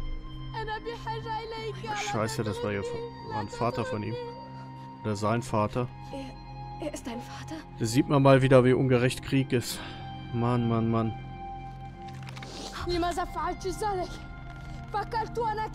Speaker 1: Scheiße, das war ja war ein Vater von ihm. Oder sein Vater.
Speaker 6: Er, ist dein Vater?
Speaker 1: Da sieht man mal wieder, wie ungerecht Krieg ist. Mann, Mann, Mann.
Speaker 10: Nie
Speaker 1: Pa kaltuana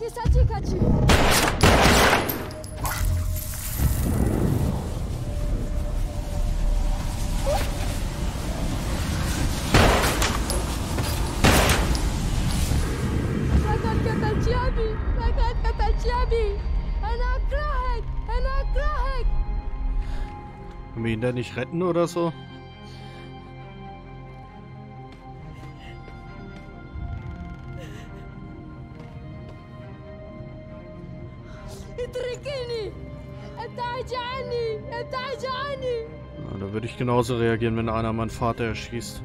Speaker 1: ihn da nicht retten oder so? Genauso reagieren, wenn einer meinen Vater erschießt.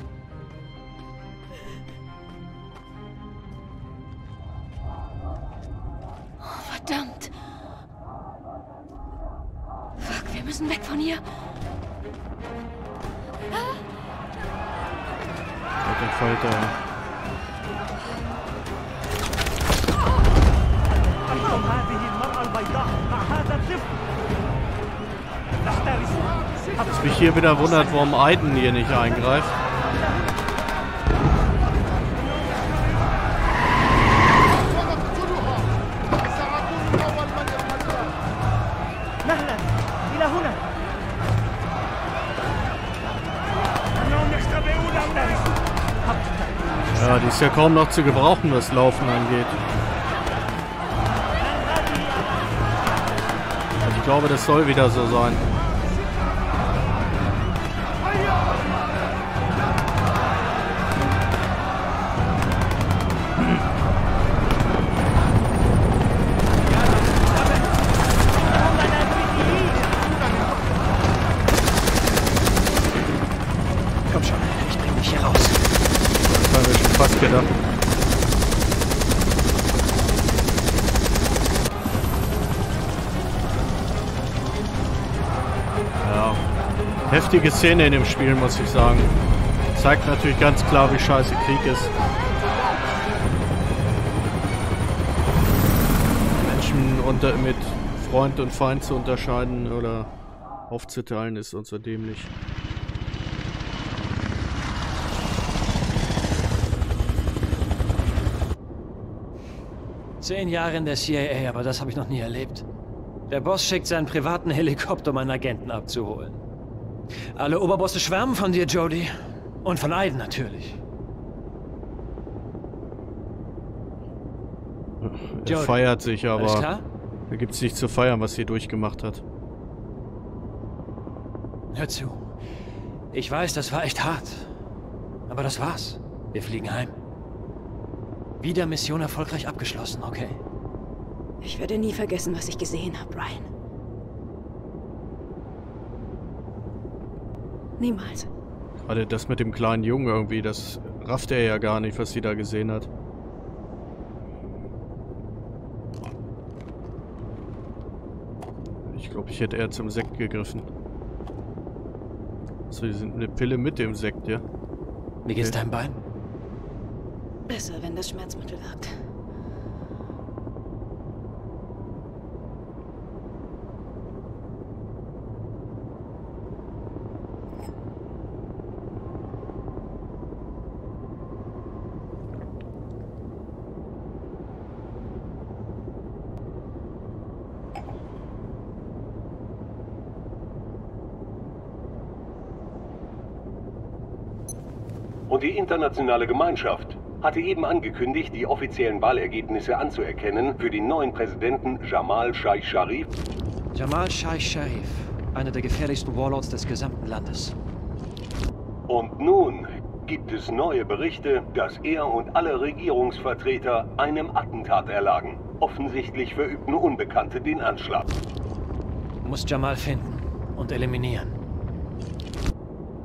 Speaker 1: wieder wundert, warum Aiden hier nicht eingreift. Ja, die ist ja kaum noch zu gebrauchen, was Laufen angeht. Also ich glaube, das soll wieder so sein. Heftige Szene in dem Spiel, muss ich sagen. Zeigt natürlich ganz klar, wie scheiße Krieg ist. Menschen unter, mit Freund und Feind zu unterscheiden oder aufzuteilen ist uns so dämlich.
Speaker 5: Zehn Jahre in der CIA, aber das habe ich noch nie erlebt. Der Boss schickt seinen privaten Helikopter, um einen Agenten abzuholen. Alle Oberbosse schwärmen von dir, Jody. Und von Aiden natürlich.
Speaker 1: Er
Speaker 5: Jody,
Speaker 1: feiert sich, aber da gibt es nichts zu feiern, was sie durchgemacht hat.
Speaker 5: Hör zu. Ich weiß, das war echt hart. Aber das war's. Wir fliegen heim. Wieder Mission erfolgreich abgeschlossen, okay?
Speaker 6: Ich werde nie vergessen, was ich gesehen habe, Brian. Niemals.
Speaker 1: Gerade das mit dem kleinen Jungen irgendwie, das rafft er ja gar nicht, was sie da gesehen hat. Ich glaube, ich hätte eher zum Sekt gegriffen. So, die sind eine Pille mit dem Sekt, ja?
Speaker 5: Wie geht's
Speaker 1: Okay.
Speaker 5: deinem Bein?
Speaker 6: Besser, wenn das Schmerzmittel wirkt.
Speaker 12: Und die internationale Gemeinschaft hatte eben angekündigt, die offiziellen Wahlergebnisse anzuerkennen für den neuen Präsidenten Jamal Sheikh Sharif.
Speaker 5: Jamal Sheikh Sharif, einer der gefährlichsten Warlords des gesamten Landes.
Speaker 12: Und nun gibt es neue Berichte, dass er und alle Regierungsvertreter einem Attentat erlagen. Offensichtlich verübten Unbekannte den Anschlag.
Speaker 5: Du musst Jamal finden und eliminieren.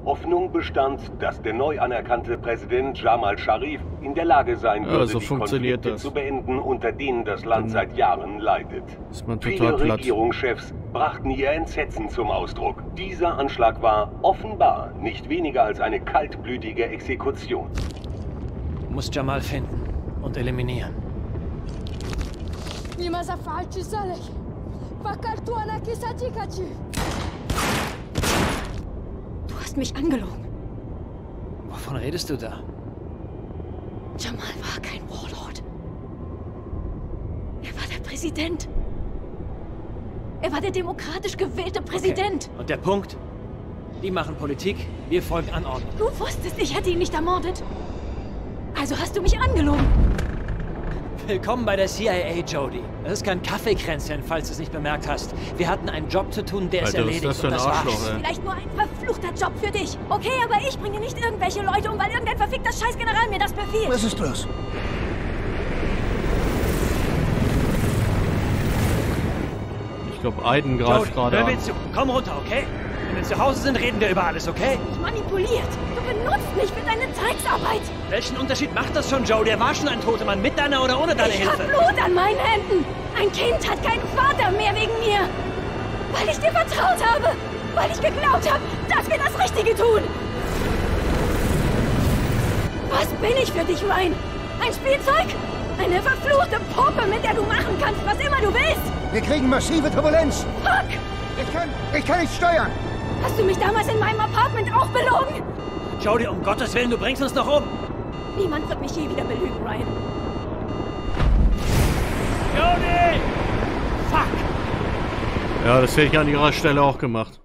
Speaker 12: Hoffnung bestand, dass der neu anerkannte Präsident Jamal Sharif in der Lage sein würde,
Speaker 1: also
Speaker 12: die Konflikte
Speaker 1: das.
Speaker 12: zu beenden, unter denen das Land seit Jahren leidet. Viele Regierungschefs brachten ihr Entsetzen zum Ausdruck. Dieser Anschlag war offenbar nicht weniger als eine kaltblütige Exekution.
Speaker 5: Muss Jamal finden und eliminieren.
Speaker 10: Niemals falsch, Saleh. Fakar tu
Speaker 6: anakisajikachi hast mich angelogen.
Speaker 5: Wovon redest du da?
Speaker 6: Jamal war kein Warlord. Er war der Präsident. Er war der demokratisch gewählte Präsident.
Speaker 5: Und der Punkt? Die machen Politik, wir folgen Anordnungen.
Speaker 6: Du wusstest, ich hätte ihn nicht ermordet. Also hast du mich angelogen.
Speaker 5: Willkommen bei der CIA, Jody. Das ist kein Kaffeekränzchen, falls du es nicht bemerkt hast. Wir hatten einen Job zu tun, der ist
Speaker 1: Alter, was ist
Speaker 5: erledigt
Speaker 1: das für ein
Speaker 5: das
Speaker 1: Arschloch, ey?
Speaker 6: Vielleicht nur ein verfluchter Job für dich. Okay, aber ich bringe nicht irgendwelche Leute um, weil irgendein verfickter Scheißgeneral mir das befiehlt.
Speaker 4: Was ist los?
Speaker 1: Ich glaube, Aiden greift gerade an.
Speaker 5: Komm runter, okay? Wenn wir zu Hause sind, reden wir über alles, okay?
Speaker 6: Manipuliert. Du benutzt mich für deine Drecksarbeit.
Speaker 5: Welchen Unterschied macht das schon, Joe? Der war schon ein toter Mann, mit deiner oder ohne deine
Speaker 6: ich
Speaker 5: Hilfe.
Speaker 6: hab Blut an meinen Händen. Ein Kind hat keinen Vater mehr wegen mir. Weil ich dir vertraut habe! Weil ich geglaubt habe, dass wir das Richtige tun! Was bin ich für dich, Ryan? Ein Spielzeug? Eine verfluchte Puppe, mit der du machen kannst, was immer du willst!
Speaker 13: Wir kriegen massive Turbulenz!
Speaker 6: Fuck!
Speaker 13: Ich kann, ich kann nicht steuern!
Speaker 6: Hast du mich damals in meinem Apartment auch belogen?
Speaker 5: Jody, um Gottes Willen, du bringst uns noch um!
Speaker 6: Niemand wird mich je wieder belügen, Ryan.
Speaker 5: Jody! Fuck!
Speaker 1: Ja, das hätte ich an ihrer Stelle auch gemacht.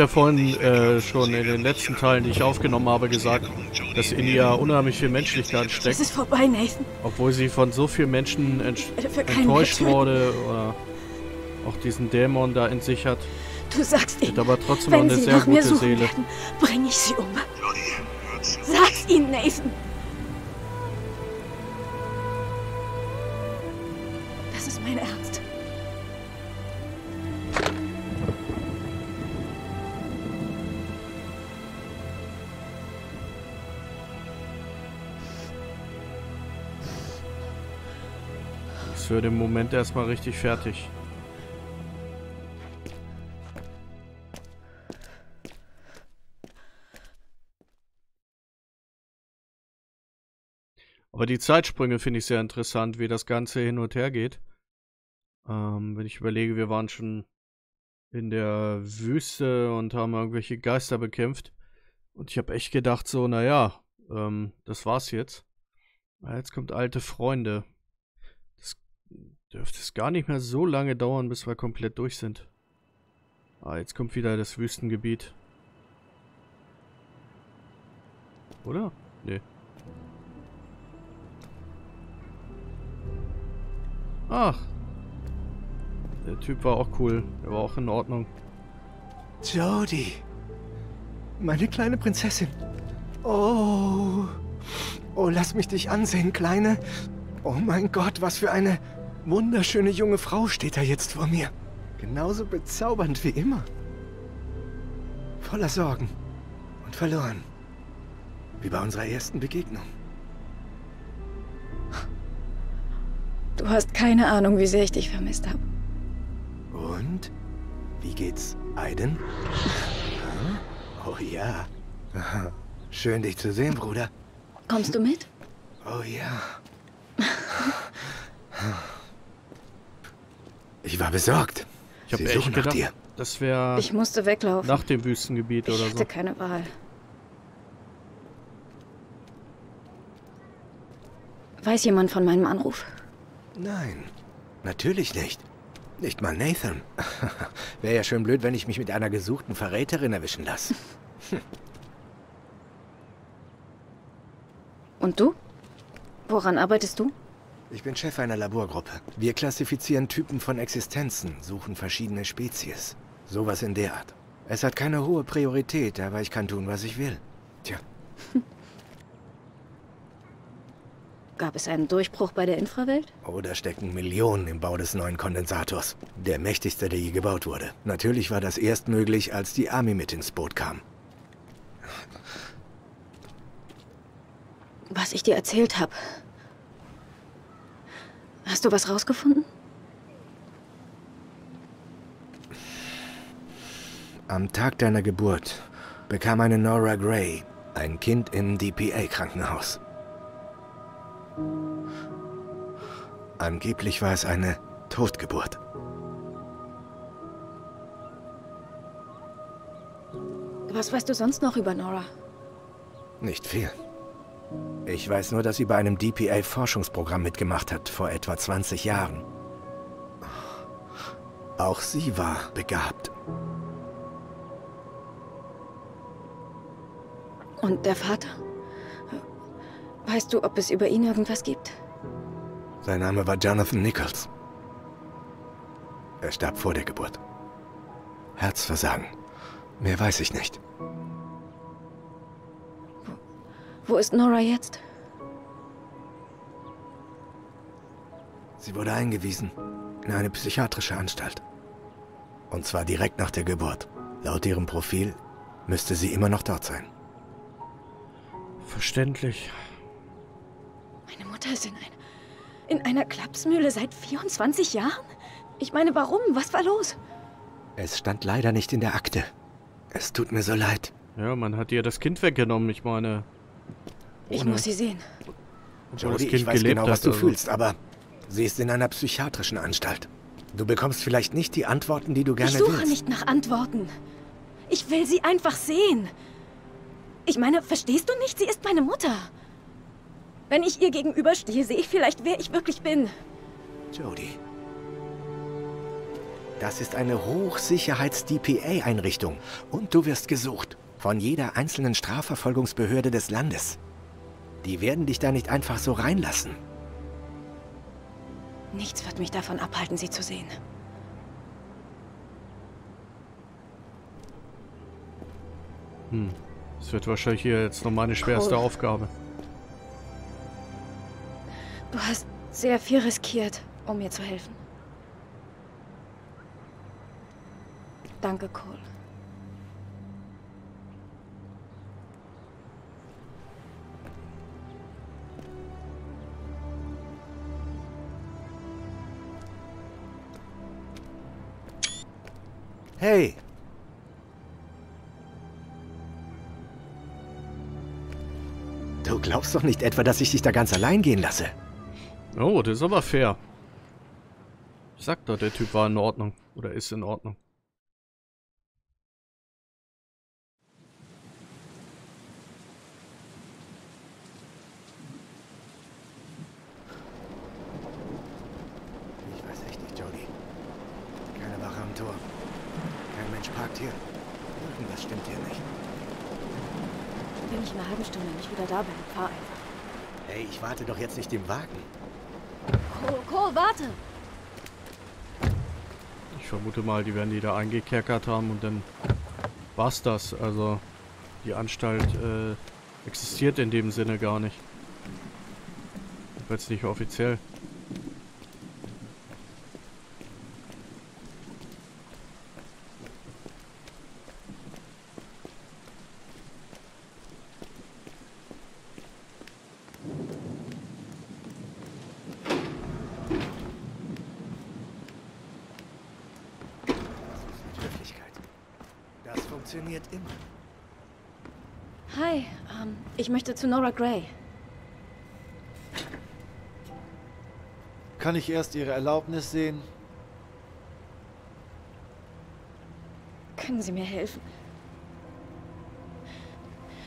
Speaker 1: Ja vorhin äh, schon in den letzten Teilen, die ich aufgenommen habe, gesagt, dass in ihr unheimlich viel Menschlichkeit
Speaker 10: Es
Speaker 1: steckt.
Speaker 10: ist vorbei, Nathan.
Speaker 1: Obwohl sie von so vielen Menschen ent
Speaker 10: keinen
Speaker 1: enttäuscht wurde oder auch diesen Dämon da in sich hat.
Speaker 10: Du sagst ihnen,
Speaker 1: aber trotzdem
Speaker 10: wenn
Speaker 1: eine
Speaker 10: sie
Speaker 1: sehr
Speaker 10: nach mir
Speaker 1: gute
Speaker 10: suchen
Speaker 1: Seele.
Speaker 10: werden, bringe ich sie um. Sag's ihnen, Nathan.
Speaker 1: Für den Moment erstmal richtig fertig. Aber die Zeitsprünge finde ich sehr interessant, wie das Ganze hin und her geht. Ähm, wenn ich überlege, wir waren schon in der Wüste und haben irgendwelche Geister bekämpft. Und ich habe echt gedacht, so, naja, ähm, das war's jetzt. Jetzt kommt alte Freunde. Dürfte es gar nicht mehr so lange dauern, bis wir komplett durch sind. Ah, jetzt kommt wieder das Wüstengebiet. Oder? Nee. Ach. Der Typ war auch cool. Der war auch in Ordnung.
Speaker 4: Jody. Meine kleine Prinzessin. Oh. Oh, lass mich dich ansehen, Kleine. Oh mein Gott, was für eine wunderschöne junge Frau steht da jetzt vor mir. Genauso bezaubernd wie immer. Voller Sorgen und verloren. Wie bei unserer ersten Begegnung.
Speaker 6: Du hast keine Ahnung, wie sehr ich dich vermisst habe.
Speaker 4: Und? Wie geht's Aiden? Oh ja. Schön, dich zu sehen, Bruder.
Speaker 6: Kommst du mit?
Speaker 4: Oh ja. Ich war besorgt.
Speaker 1: Ich habe
Speaker 4: Sie
Speaker 1: echt
Speaker 4: suchen nach
Speaker 1: gedacht,
Speaker 4: dir.
Speaker 1: das wäre
Speaker 6: Ich musste weglaufen.
Speaker 1: nach dem Wüstengebiet
Speaker 6: Ich
Speaker 1: oder
Speaker 6: hatte
Speaker 1: so.
Speaker 6: keine Wahl. Weiß jemand von meinem Anruf?
Speaker 4: Nein, natürlich nicht. Nicht mal Nathan. Wäre ja schön blöd, wenn ich mich mit einer gesuchten Verräterin erwischen lasse.
Speaker 6: Und du? Woran arbeitest du?
Speaker 4: Ich bin Chef einer Laborgruppe. Wir klassifizieren Typen von Existenzen, suchen verschiedene Spezies. Sowas in der Art. Es hat keine hohe Priorität, aber ich kann tun, was ich will. Tja,
Speaker 6: Gab es einen Durchbruch bei der Infrawelt?
Speaker 4: oder stecken Millionen im Bau des neuen Kondensators. Der mächtigste, der je gebaut wurde. Natürlich war das erst möglich, als die Army mit ins Boot kam.
Speaker 6: Was ich dir erzählt habe. Hast du was rausgefunden?
Speaker 4: Am Tag deiner Geburt bekam eine Nora Gray ein Kind im DPA-Krankenhaus. Angeblich war es eine Totgeburt.
Speaker 6: Was weißt du sonst noch über Nora?
Speaker 4: Nicht viel. Ich weiß nur, dass sie bei einem DPA-Forschungsprogramm mitgemacht hat, vor etwa 20 Jahren. Auch sie war begabt.
Speaker 6: Und der Vater? Weißt du, ob es über ihn irgendwas gibt?
Speaker 4: Sein Name war Jonathan Nichols. Er starb vor der Geburt. Herzversagen. Mehr weiß ich nicht.
Speaker 6: Wo ist Nora jetzt?
Speaker 4: Sie wurde eingewiesen in eine psychiatrische Anstalt. Und zwar direkt nach der Geburt. Laut ihrem Profil müsste sie immer noch dort sein.
Speaker 1: Verständlich.
Speaker 6: Meine Mutter ist in, ein, in einer Klapsmühle seit 24 Jahren? Ich meine, warum? Was war los?
Speaker 4: Es stand leider nicht in der Akte. Es tut mir so leid.
Speaker 1: Ja, man hat ihr das Kind weggenommen, ich meine.
Speaker 6: Ich muss sie sehen.
Speaker 4: Jody, ich weiß genau, was du also. fühlst, aber sie ist in einer psychiatrischen Anstalt. Du bekommst vielleicht nicht die Antworten, die du gerne willst.
Speaker 6: Ich suche
Speaker 4: willst.
Speaker 6: nicht nach Antworten. Ich will sie einfach sehen. Ich meine, verstehst du nicht? Sie ist meine Mutter. Wenn ich ihr gegenüberstehe, sehe ich vielleicht, wer ich wirklich bin.
Speaker 4: Jody. Das ist eine Hochsicherheits-DPA-Einrichtung. Und du wirst gesucht. Von jeder einzelnen Strafverfolgungsbehörde des Landes. Die werden dich da nicht einfach so reinlassen.
Speaker 6: Nichts wird mich davon abhalten, sie zu sehen.
Speaker 1: Hm. Das wird wahrscheinlich hier jetzt noch meine schwerste cool. Aufgabe.
Speaker 6: Du hast sehr viel riskiert, um mir zu helfen. Danke, Cole.
Speaker 4: Hey! Du glaubst doch nicht etwa, dass ich dich da ganz allein gehen lasse?
Speaker 1: Oh, das ist aber fair. Ich sag doch, der Typ war in Ordnung. Oder ist in Ordnung.
Speaker 6: Da bin. Fahr einfach.
Speaker 4: Hey, ich warte doch jetzt nicht im Wagen.
Speaker 6: Cole, Cole, warte!
Speaker 1: Ich vermute mal, die werden die da eingekerkert haben und dann war's das. Also, die Anstalt äh, existiert in dem Sinne gar nicht. Jetzt nicht offiziell.
Speaker 4: funktioniert immer.
Speaker 6: Hi, ähm, ich möchte zu Nora Gray.
Speaker 14: Kann ich erst Ihre Erlaubnis sehen?
Speaker 6: Können Sie mir helfen?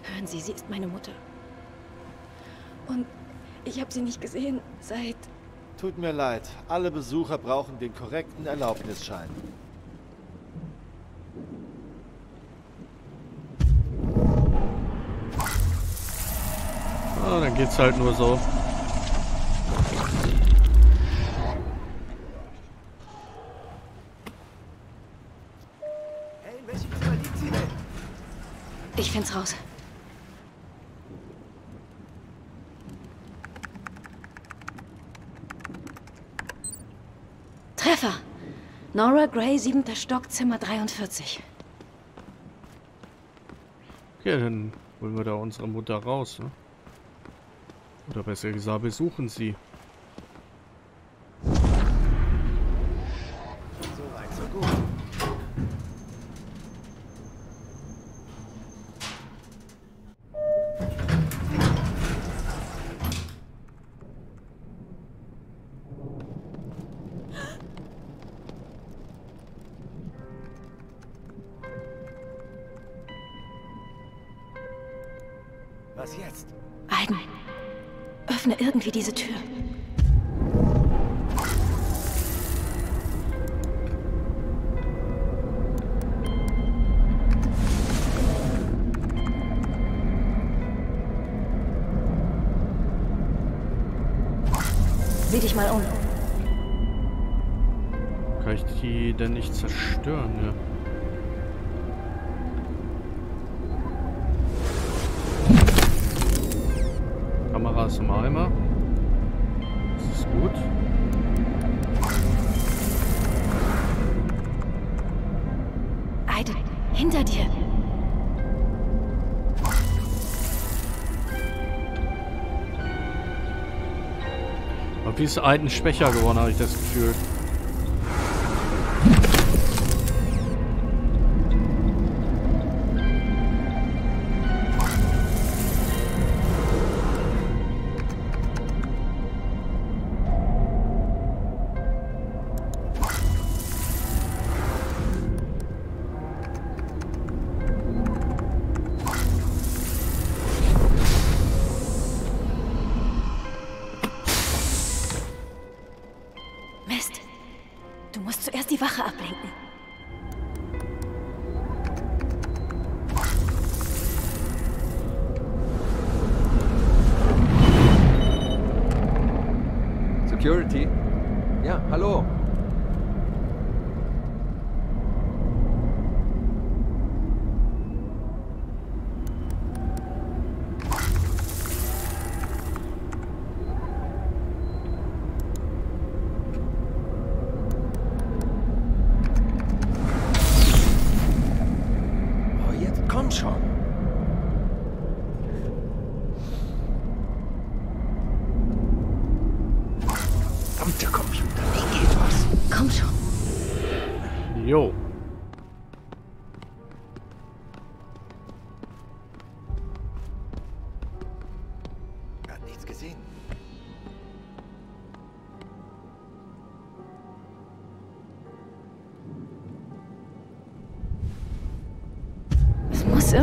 Speaker 6: Hören Sie, sie ist meine Mutter. Und ich habe sie nicht gesehen seit...
Speaker 14: Tut mir leid. Alle Besucher brauchen den korrekten Erlaubnisschein.
Speaker 1: Ah, dann geht's halt nur so.
Speaker 6: Ich find's raus. Treffer. Nora Gray, siebenter Stock, Zimmer 43.
Speaker 1: Okay, dann holen wir da unsere Mutter raus, ne? Oder besser gesagt, besuchen sie.
Speaker 6: Aiden
Speaker 1: schwächer geworden, habe ich das Gefühl.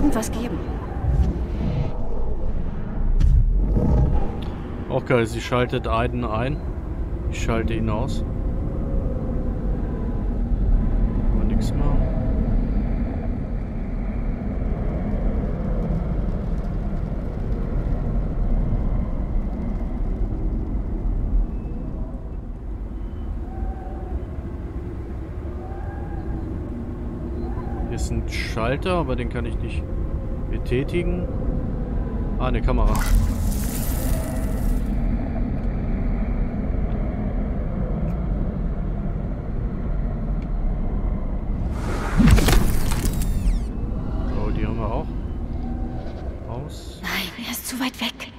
Speaker 6: Irgendwas geben.
Speaker 1: Auch geil, sie schaltet Aiden ein. Ich schalte ihn aus. Aber nichts mehr. Hier ist ein Schalter, aber den kann ich nicht betätigen. Ah, eine Kamera. So, die haben wir auch. Aus.
Speaker 6: Nein, er ist zu weit weg.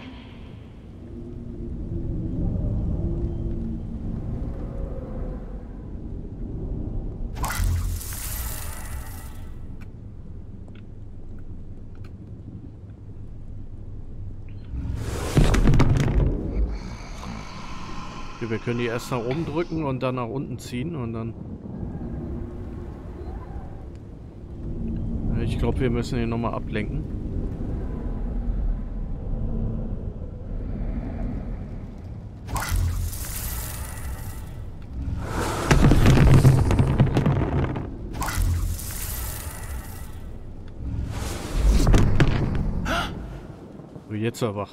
Speaker 1: Okay, wir können die erst nach oben drücken und dann nach unten ziehen und dann... Ich glaube, wir müssen ihn nochmal ablenken. Jetzt aber.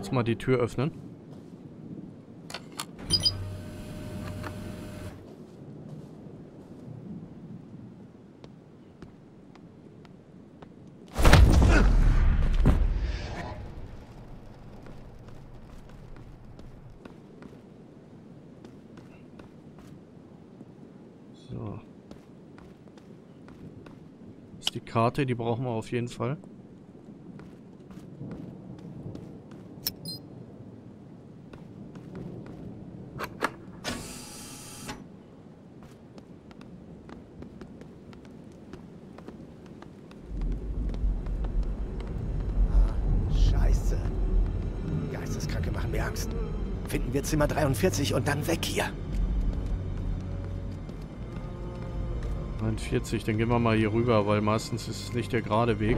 Speaker 1: Jetzt mal die Tür öffnen. So. Das ist die Karte, die brauchen wir auf jeden Fall.
Speaker 4: Zimmer 43 und dann weg hier.
Speaker 1: 41, dann gehen wir mal hier rüber, weil meistens ist es nicht der gerade Weg.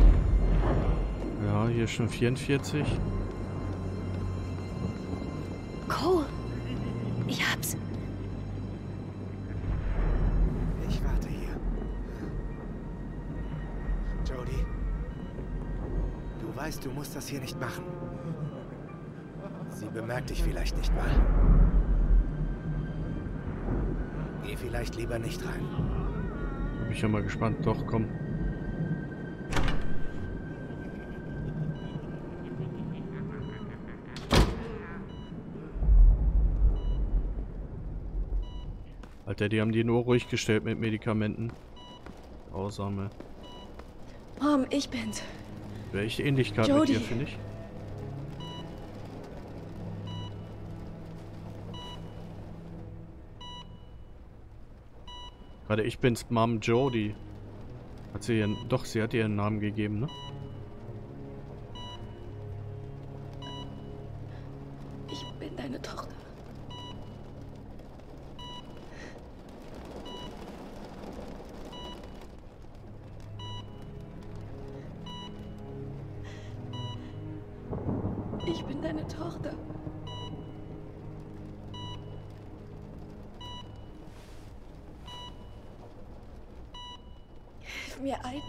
Speaker 1: Ja, hier ist schon 44.
Speaker 6: Cole, ich hab's.
Speaker 4: Ich warte hier. Jody, du weißt, du musst das hier nicht machen. Sie bemerkt dich vielleicht nicht mal. Geh vielleicht lieber nicht rein.
Speaker 1: Bin ich ja mal gespannt. Doch, komm. Alter, die haben die nur ruhig gestellt mit Medikamenten. Grausame.
Speaker 6: Mom, ich bin's.
Speaker 1: Welche Ähnlichkeit mit
Speaker 6: Jody.
Speaker 1: dir, finde ich. Gerade ich bin's, Mom Jody. Hat sie ihren, doch, sie hat ihren Namen gegeben, ne?
Speaker 6: Ich bin deine Tochter. Ich bin deine Tochter. Hilf mir ein.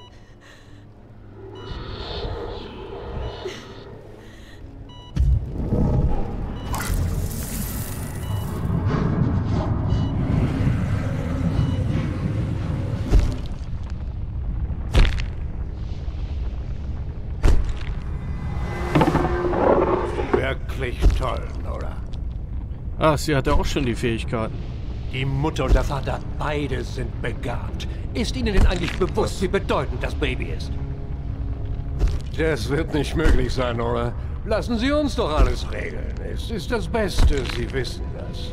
Speaker 15: Wirklich toll, Nora.
Speaker 1: Ah, sie hatte auch schon die Fähigkeiten.
Speaker 15: Die Mutter und der Vater, beide sind begabt. Ist Ihnen denn eigentlich bewusst, wie bedeutend das Baby ist? Das wird nicht möglich sein, Nora. Lassen Sie uns doch alles regeln. Es ist das Beste, Sie wissen das.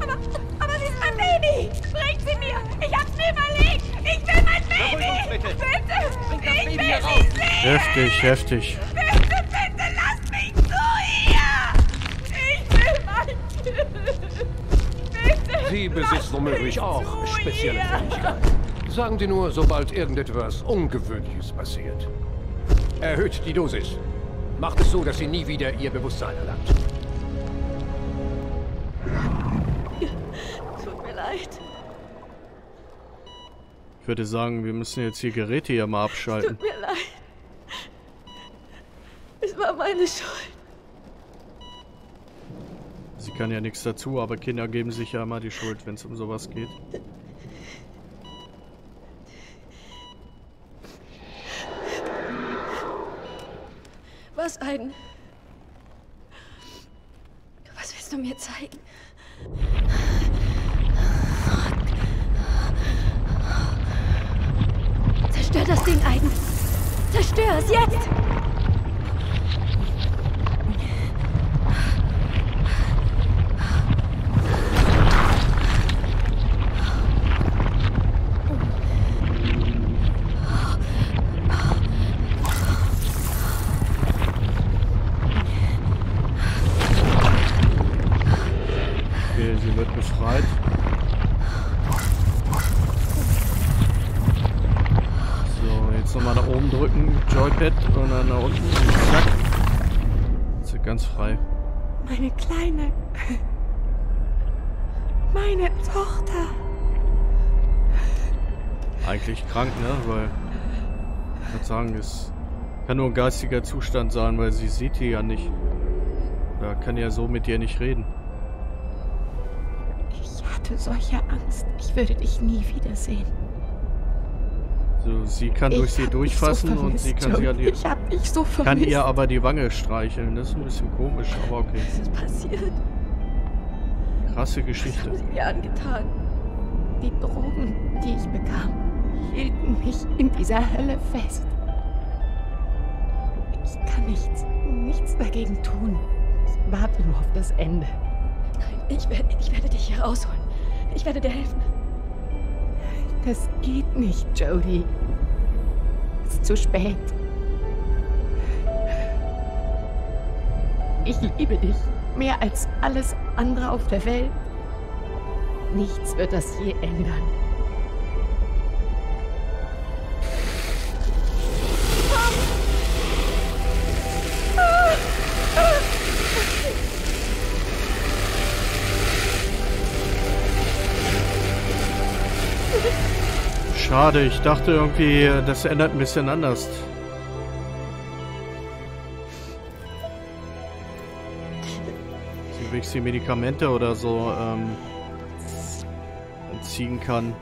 Speaker 16: Aber, aber sie ist mein Baby! Bringt sie mir! Ich hab's mir überlegt! Ich will mein Baby!
Speaker 10: bitte.
Speaker 16: Bitte! Ich
Speaker 10: Baby
Speaker 16: will
Speaker 10: hier
Speaker 16: sie sehen!
Speaker 1: Heftig, heftig.
Speaker 15: Womöglich auch spezielle Fähigkeiten. Sagen Sie nur, sobald irgendetwas Ungewöhnliches passiert. Erhöht die Dosis. Macht es so, dass sie nie wieder ihr Bewusstsein erlangt.
Speaker 6: Tut mir leid.
Speaker 1: Ich würde sagen, wir müssen jetzt hier Geräte hier mal abschalten.
Speaker 6: Tut mir leid. Es war meine Schuld.
Speaker 1: Sie kann ja nichts dazu, aber Kinder geben sich ja immer die Schuld, wenn es um sowas geht.
Speaker 6: Was ein... Was willst du mir zeigen? Zerstör das Ding, Aiden. Zerstör es jetzt!
Speaker 1: Okay, sie wird befreit. So, jetzt nochmal nach oben drücken, Joypad und dann nach unten. Zack. Jetzt wird ganz frei.
Speaker 16: Meine Kleine. Meine Tochter.
Speaker 1: Eigentlich krank, ne? Weil, ich würde sagen, es kann nur ein geistiger Zustand sein, weil sie sieht die ja nicht. Da kann ja so mit dir nicht reden.
Speaker 16: Ich hatte solche Angst. Ich würde dich nie wiedersehen.
Speaker 1: So, sie kann
Speaker 16: Ich
Speaker 1: durch sie durchfassen
Speaker 16: so
Speaker 1: und sie kann sie an ihr,
Speaker 16: Ich hab dich so
Speaker 1: kann
Speaker 16: vermisst.
Speaker 1: ihr aber die Wange streicheln. Das ist ein bisschen komisch, aber okay.
Speaker 6: Was ist passiert?
Speaker 1: Krasse
Speaker 6: Was
Speaker 1: Geschichte.
Speaker 6: haben sie mir angetan?
Speaker 16: Die Drogen, die ich bekam, hielten mich in dieser Hölle fest. Ich kann nichts, nichts dagegen tun. Ich warte nur auf das Ende.
Speaker 6: Nein, ich werde, ich werde dich hier rausholen. Ich werde dir helfen.
Speaker 16: Das geht nicht, Jody. Es ist zu spät. Ich liebe dich Mehr als alles andere auf der Welt. Nichts wird das je ändern.
Speaker 1: Schade, ich dachte irgendwie, das ändert ein bisschen anders. Sie wenigstens die Medikamente oder so ähm, entziehen kann.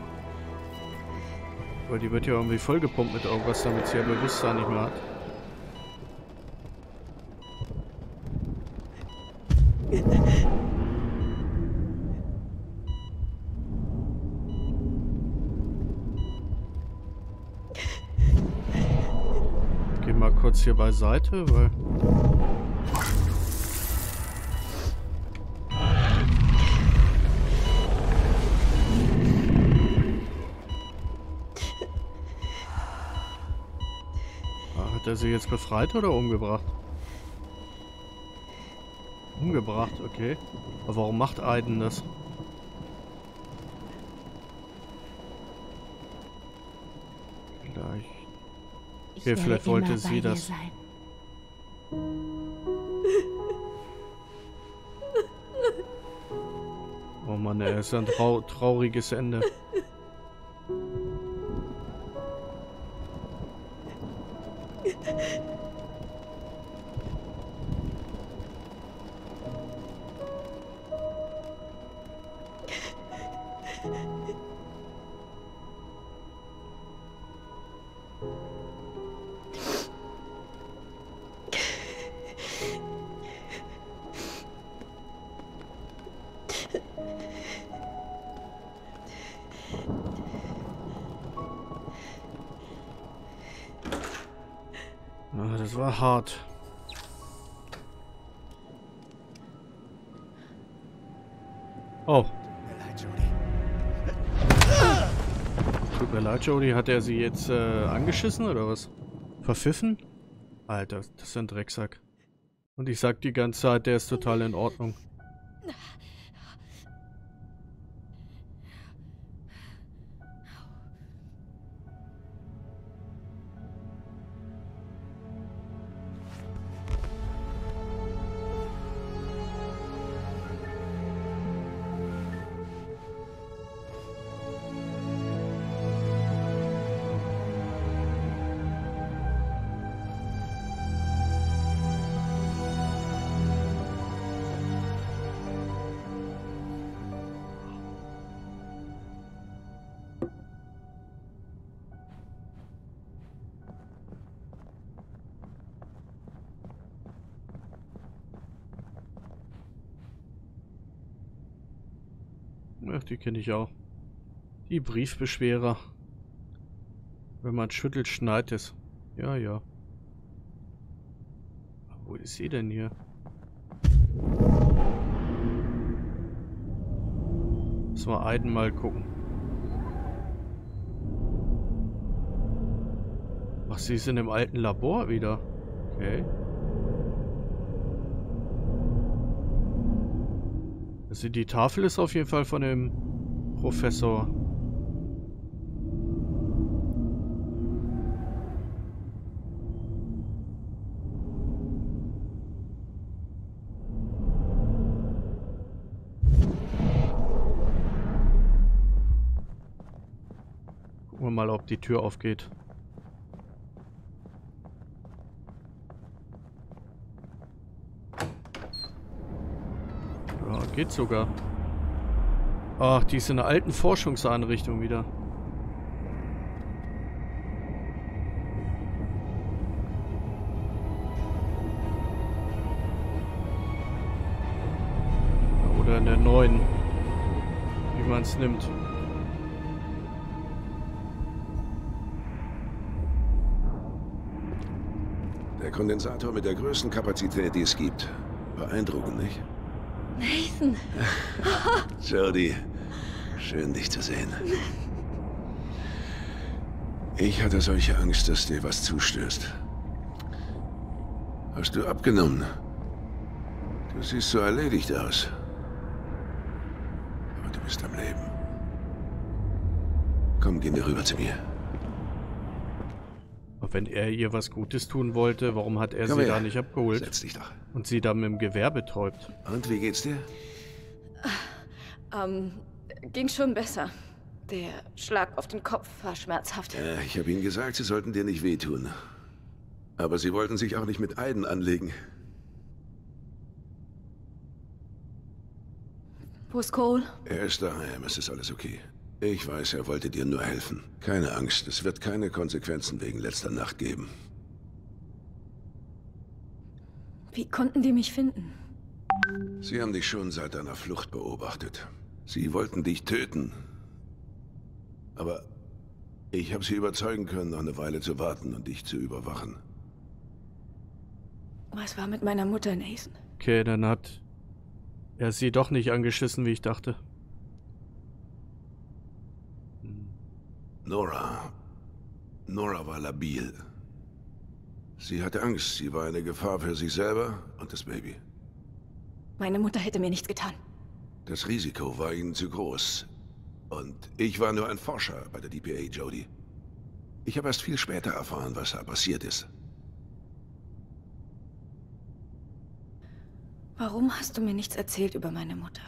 Speaker 1: Weil die wird ja irgendwie vollgepumpt mit irgendwas, damit sie ihr Bewusstsein nicht mehr hat. Geh mal kurz hier beiseite, weil... sie jetzt befreit oder umgebracht? Umgebracht, okay. Aber warum macht Aiden das? Vielleicht.
Speaker 17: Ich
Speaker 1: Okay, vielleicht wollte sie das.
Speaker 17: Sein.
Speaker 1: Oh Mann, ey, ist ein trau trauriges Ende. Jody. Hat er sie jetzt äh, angeschissen oder was? Verpfiffen? Alter, das ist ein Drecksack. Und ich sag die ganze Zeit, der ist total in Ordnung. Die kenne ich auch. Die Briefbeschwerer. Wenn man schüttelt, schneit es. Ja, ja. Wo ist sie denn hier? Müssen wir Aiden mal gucken. Ach, sie ist in dem alten Labor wieder. Okay. Also die Tafel ist auf jeden Fall von dem Professor. Gucken wir mal, ob die Tür aufgeht. Geht sogar. Ach, die ist in einer alten Forschungseinrichtung wieder. Oder in der neuen. Wie man es nimmt.
Speaker 3: Der Kondensator mit der größten Kapazität, die es gibt. Beeindruckend, nicht?
Speaker 6: Nathan.
Speaker 3: Jody, schön dich zu sehen. Ich hatte solche Angst, dass dir was zustößt. Hast du abgenommen? Du siehst so erledigt aus. Aber du bist am Leben. Komm, gehen wir rüber zu mir.
Speaker 1: Aber wenn er ihr was Gutes tun wollte, warum hat er
Speaker 3: Komm
Speaker 1: sie
Speaker 3: her.
Speaker 1: da nicht abgeholt?
Speaker 3: Setz dich doch.
Speaker 1: Und sie da mit dem Gewehr betäubt.
Speaker 3: Und wie geht's dir?
Speaker 6: Ähm, ging schon besser. Der Schlag auf den Kopf war schmerzhaft.
Speaker 3: Ja, ich habe ihnen gesagt, sie sollten dir nicht wehtun. Aber sie wollten sich auch nicht mit Aiden anlegen.
Speaker 6: Wo ist Cole?
Speaker 3: Er ist daheim, es ist alles okay. Ich weiß, er wollte dir nur helfen. Keine Angst, es wird keine Konsequenzen wegen letzter Nacht geben.
Speaker 6: Wie konnten die mich finden?
Speaker 3: Sie haben dich schon seit deiner Flucht beobachtet. Sie wollten dich töten. Aber ich habe sie überzeugen können, noch eine Weile zu warten und dich zu überwachen.
Speaker 6: Was war mit meiner Mutter, Nathan?
Speaker 1: Okay, dann hat er sie doch nicht angeschissen, wie ich dachte.
Speaker 3: Nora. Nora war labil. Sie hatte Angst, sie war eine Gefahr für sich selber und das Baby.
Speaker 6: Meine Mutter hätte mir nichts getan.
Speaker 3: Das Risiko war ihnen zu groß. Und ich war nur ein Forscher bei der DPA, Jody. Ich habe erst viel später erfahren, was da passiert ist.
Speaker 6: Warum hast du mir nichts erzählt über meine Mutter?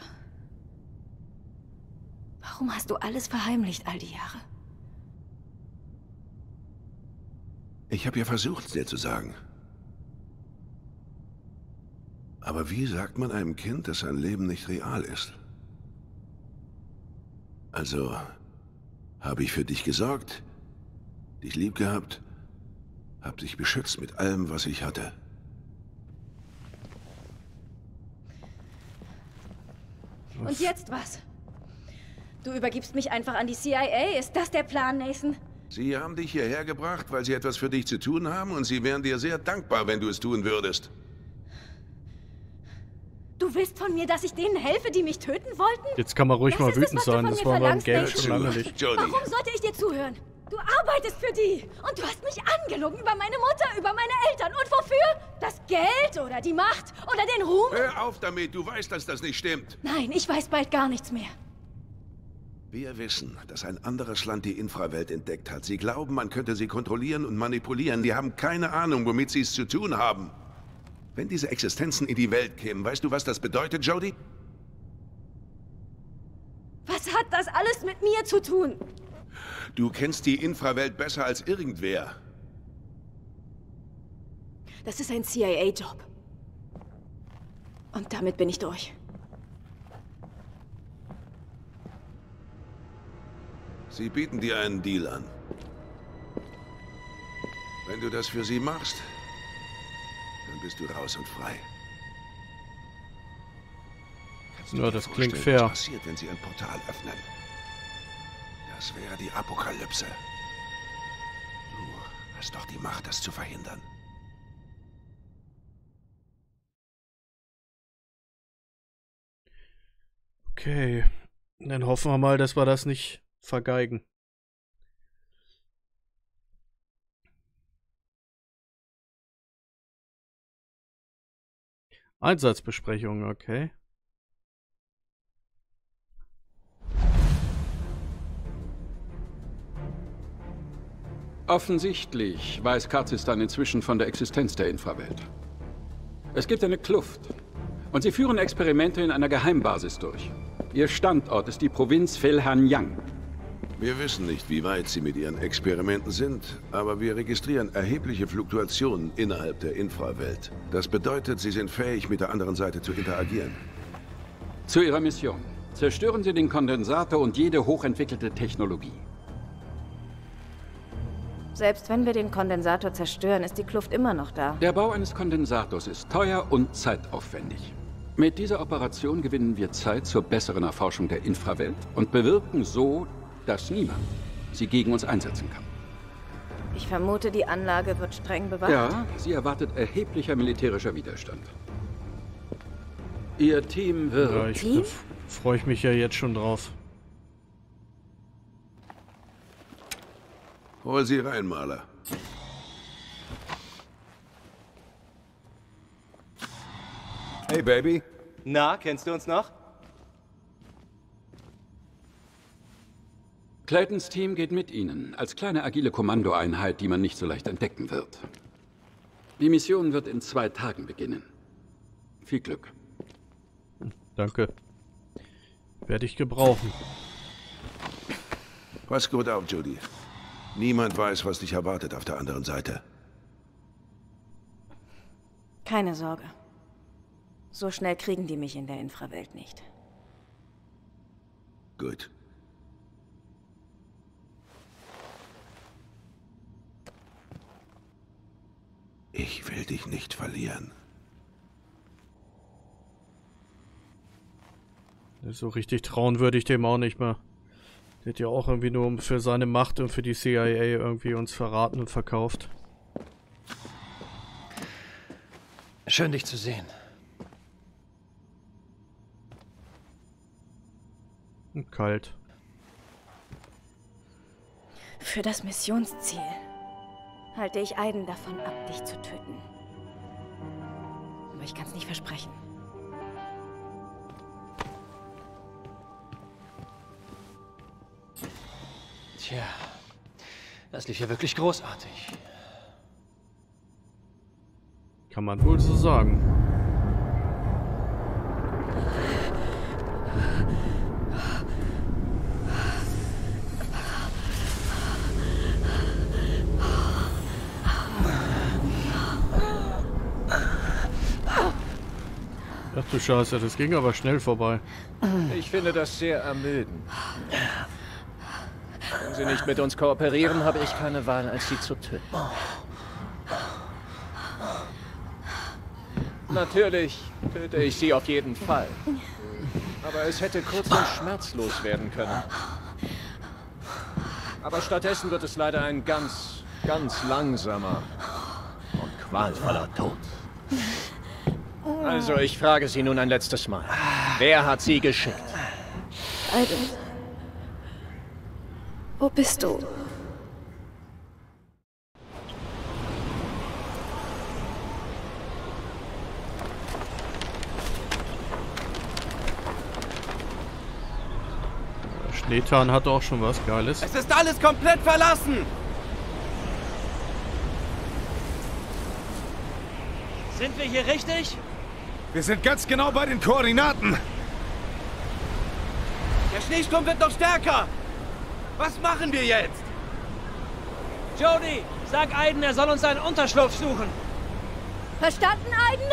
Speaker 6: Warum hast du alles verheimlicht all die Jahre?
Speaker 3: Ich habe ja versucht, es dir zu sagen. Aber wie sagt man einem Kind, dass sein Leben nicht real ist? Also, habe ich für dich gesorgt, dich lieb gehabt, hab dich beschützt mit allem, was ich hatte.
Speaker 6: Und jetzt was? Du übergibst mich einfach an die CIA. Ist das der Plan, Nathan?
Speaker 3: Sie haben dich hierher gebracht, weil sie etwas für dich zu tun haben und sie wären dir sehr dankbar, wenn du es tun würdest.
Speaker 6: Du willst von mir, dass ich denen helfe, die mich töten wollten?
Speaker 1: Jetzt kann man ruhig
Speaker 6: Das
Speaker 1: mal wütend
Speaker 6: du
Speaker 1: sein. Das war beim
Speaker 6: verlangst,
Speaker 1: Game schon lange nicht.
Speaker 6: Warum sollte ich dir zuhören? Du arbeitest für die. Und du hast mich angelogen über meine Mutter, über meine Eltern. Und wofür? Das Geld oder die Macht oder den Ruhm?
Speaker 3: Hör auf damit, du weißt, dass das nicht stimmt.
Speaker 6: Nein, ich weiß bald gar nichts mehr.
Speaker 3: Wir wissen, dass ein anderes Land die Infrawelt entdeckt hat. Sie glauben, man könnte sie kontrollieren und manipulieren. Die haben keine Ahnung, womit sie es zu tun haben. Wenn diese Existenzen in die Welt kämen, weißt du, was das bedeutet, Jody?
Speaker 6: Was hat das alles mit mir zu tun?
Speaker 3: Du kennst die Infrawelt besser als irgendwer.
Speaker 6: Das ist ein CIA-Job. Und damit bin ich durch.
Speaker 3: Sie bieten dir einen Deal an. Wenn du das für sie machst, dann bist du raus und frei. Kannst
Speaker 1: Ja, das klingt fair.
Speaker 3: Was passiert, wenn sie ein Portal öffnen? Das wäre die Apokalypse. Du hast doch die Macht, das zu verhindern.
Speaker 1: Okay. Dann hoffen wir mal, dass wir das nicht vergeigen. Einsatzbesprechung, okay.
Speaker 17: Offensichtlich weiß Karzistan inzwischen von der Existenz der Infrawelt. Es gibt eine Kluft. Und sie führen Experimente in einer Geheimbasis durch. Ihr Standort ist die Provinz Felhanyang.
Speaker 3: Wir wissen nicht, wie weit sie mit ihren Experimenten sind, aber wir registrieren erhebliche Fluktuationen innerhalb der Infrawelt. Das bedeutet, sie sind fähig, mit der anderen Seite zu interagieren.
Speaker 17: Zu ihrer Mission. Zerstören Sie den Kondensator und jede hochentwickelte Technologie.
Speaker 6: Selbst wenn wir den Kondensator zerstören, ist die Kluft immer noch da.
Speaker 17: Der Bau eines Kondensators ist teuer und zeitaufwendig. Mit dieser Operation gewinnen wir Zeit zur besseren Erforschung der Infrawelt und bewirken so, dass niemand sie gegen uns einsetzen kann.
Speaker 6: Ich vermute, die Anlage wird streng bewacht.
Speaker 17: Ja, sie erwartet erheblicher militärischer Widerstand. Ihr Team wird...
Speaker 1: Ja, ich da freue ich mich ja jetzt schon drauf.
Speaker 3: Hol sie rein, Maler.
Speaker 14: Hey, Baby. Na, kennst du uns noch?
Speaker 17: Claytons Team geht mit Ihnen, als kleine agile Kommandoeinheit, die man nicht so leicht entdecken wird. Die Mission wird in zwei Tagen beginnen. Viel Glück.
Speaker 1: Danke. Werde ich gebrauchen.
Speaker 3: Pass gut auf, Judy. Niemand weiß, was dich erwartet auf der anderen Seite.
Speaker 6: Keine Sorge. So schnell kriegen die mich in der Infrawelt nicht.
Speaker 3: Gut. Ich will dich nicht verlieren.
Speaker 1: So richtig trauen würde ich dem auch nicht mehr. Der hat ja auch irgendwie nur für seine Macht und für die CIA irgendwie uns verraten und verkauft.
Speaker 18: Schön, dich zu sehen.
Speaker 1: Und kalt.
Speaker 6: Für das Missionsziel halte ich Aiden davon ab, dich zu töten. Aber ich kann es nicht versprechen.
Speaker 18: Tja, das lief ja wirklich großartig.
Speaker 1: Kann man wohl so sagen. Ach du Scheiße, das ging aber schnell vorbei.
Speaker 19: Ich finde das sehr ermüdend. Wenn Sie nicht mit uns kooperieren, habe ich keine Wahl, als Sie zu töten. Natürlich töte ich Sie auf jeden Fall. Aber es hätte kurz und schmerzlos werden können. Aber stattdessen wird es leider ein ganz, ganz langsamer und qualvoller Tod. Also, ich frage Sie nun ein letztes Mal. Wer hat Sie geschickt?
Speaker 20: Aiden. Wo bist du?
Speaker 1: Schneetan hat auch schon was Geiles.
Speaker 21: Es ist alles komplett verlassen!
Speaker 5: Sind wir hier richtig?
Speaker 21: Wir sind ganz genau bei den Koordinaten. Der Schneesturm wird noch stärker. Was machen wir jetzt?
Speaker 5: Jody, sag Aiden, er soll uns einen Unterschlupf suchen.
Speaker 10: Verstanden, Aiden?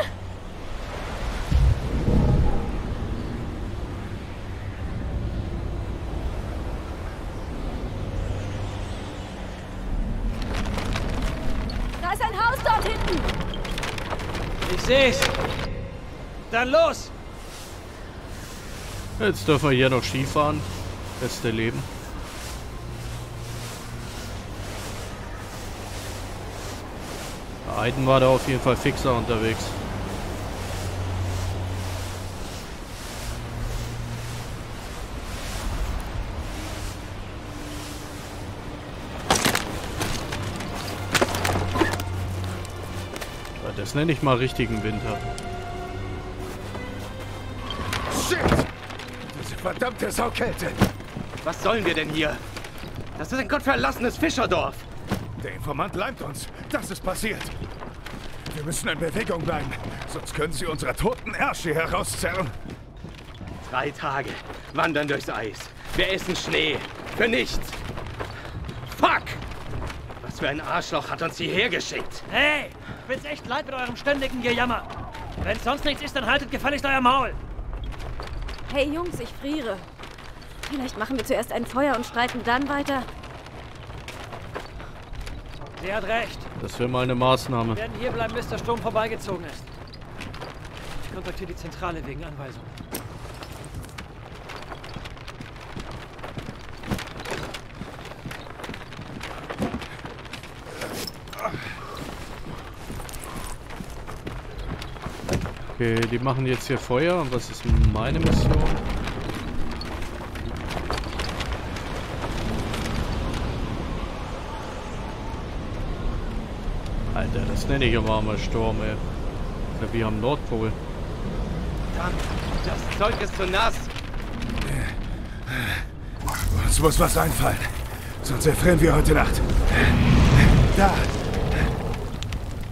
Speaker 10: Da ist ein Haus dort hinten.
Speaker 5: Ich seh's. Dann los!
Speaker 1: Jetzt dürfen wir hier noch Skifahren. Beste Leben. Aiden war da auf jeden Fall fixer unterwegs. Das nenne ich mal richtigen Winter.
Speaker 21: Shit! Diese verdammte Saukälte!
Speaker 14: Was sollen wir denn hier? Das ist ein gottverlassenes Fischerdorf.
Speaker 21: Der Informant leimt uns. Das ist passiert. Wir müssen in Bewegung bleiben, sonst können sie unsere toten Ärsche herauszerren.
Speaker 14: Drei Tage, wandern durchs Eis. Wir essen Schnee. Für nichts. Fuck! Was für ein Arschloch hat uns hierher geschickt?
Speaker 5: Hey, ich bin's echt leid mit eurem ständigen Gejammer. Wenn sonst nichts ist, dann haltet gefälligst euer Maul.
Speaker 6: Hey Jungs, ich friere. Vielleicht machen wir zuerst ein Feuer und streiten dann weiter.
Speaker 5: Sie hat recht.
Speaker 1: Das wäre mal eine Maßnahme.
Speaker 5: Wir werden hier bleiben, bis der Sturm vorbeigezogen ist. Ich kontaktiere die Zentrale wegen Anweisungen.
Speaker 1: Okay, die machen jetzt hier Feuer. Und was ist meine Mission? Alter, das nenne ich aber mal Sturm, ey. Ja, wie am Nordpol.
Speaker 14: Verdammt, das Zeug ist zu nass.
Speaker 21: Uns muss was einfallen. Sonst erfrieren wir heute Nacht. Da!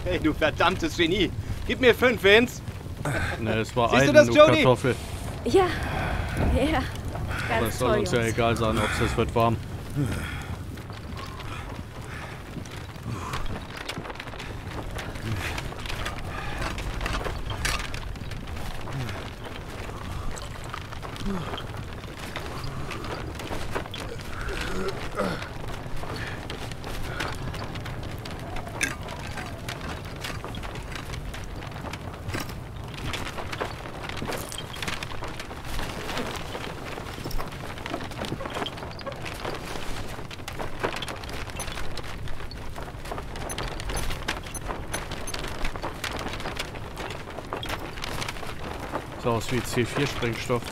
Speaker 14: Hey, du verdammtes Genie. Gib mir fünf, Vince.
Speaker 1: Ne, es war
Speaker 14: Siehst du
Speaker 1: eine
Speaker 14: das?
Speaker 1: Kartoffel.
Speaker 6: Ja, ja.
Speaker 1: Aber
Speaker 6: Ganz
Speaker 1: es soll uns ja egal sein, ob es wird warm. Aus wie C4-Sprengstoff.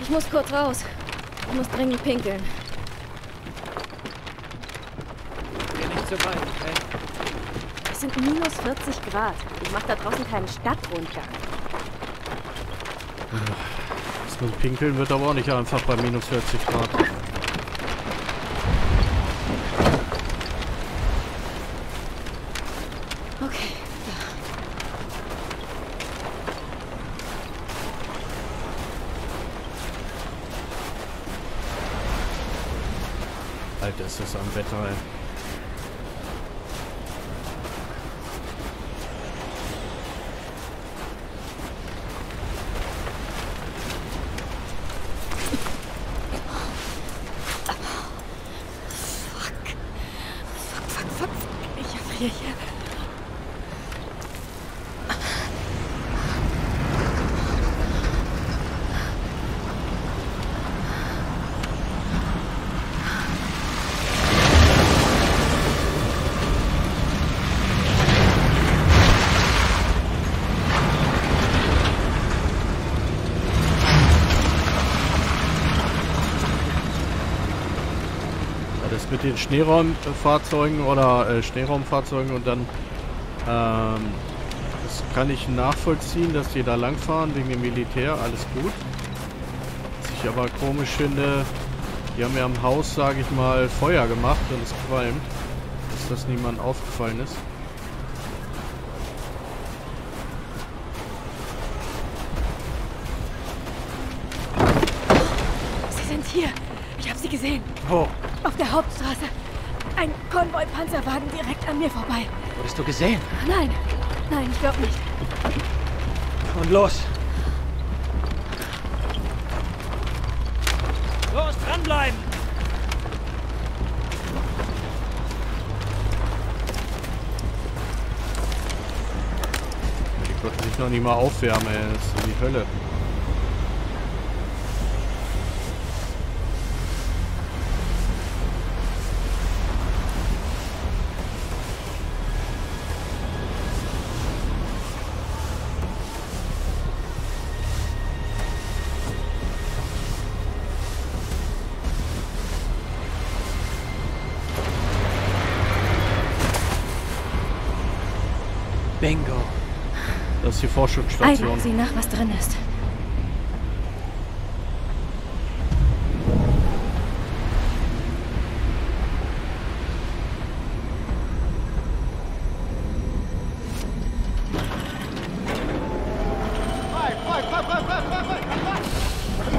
Speaker 6: Ich muss kurz raus. Ich muss dringend pinkeln.
Speaker 5: Geh nicht so weit, okay?
Speaker 6: Es sind minus 40 Grad. Ich mache da draußen keinen Stadtrundgang.
Speaker 1: Das mit Pinkeln wird aber auch nicht einfach bei minus 40 Grad.
Speaker 6: Okay.
Speaker 1: Alter, ist das am Wetter, ey.
Speaker 6: Fuck, fuck, fuck. Ich erfriere hier.
Speaker 1: Den Schneeraumfahrzeugen oder äh, Schneeraumfahrzeugen und dann ähm, das kann ich nachvollziehen, dass die da langfahren wegen dem Militär, alles gut. Was ich aber komisch finde, die haben ja am Haus, sage ich mal, Feuer gemacht und es qualmt, dass das niemand aufgefallen ist.
Speaker 6: Sie sind hier. Ich habe sie gesehen.
Speaker 1: Wo?
Speaker 6: Auf der Hauptstraße. Ein Konvoi-Panzerwagen direkt an mir vorbei.
Speaker 5: Wurdest du gesehen?
Speaker 6: Nein, nein, ich glaube nicht.
Speaker 5: Und los!
Speaker 7: Los, dranbleiben!
Speaker 1: Die konnten sich noch nicht mal aufwärmen, ey. Das ist die Hölle. Ist die Forschungsstation.
Speaker 6: Eile, sieh nach, was drin ist.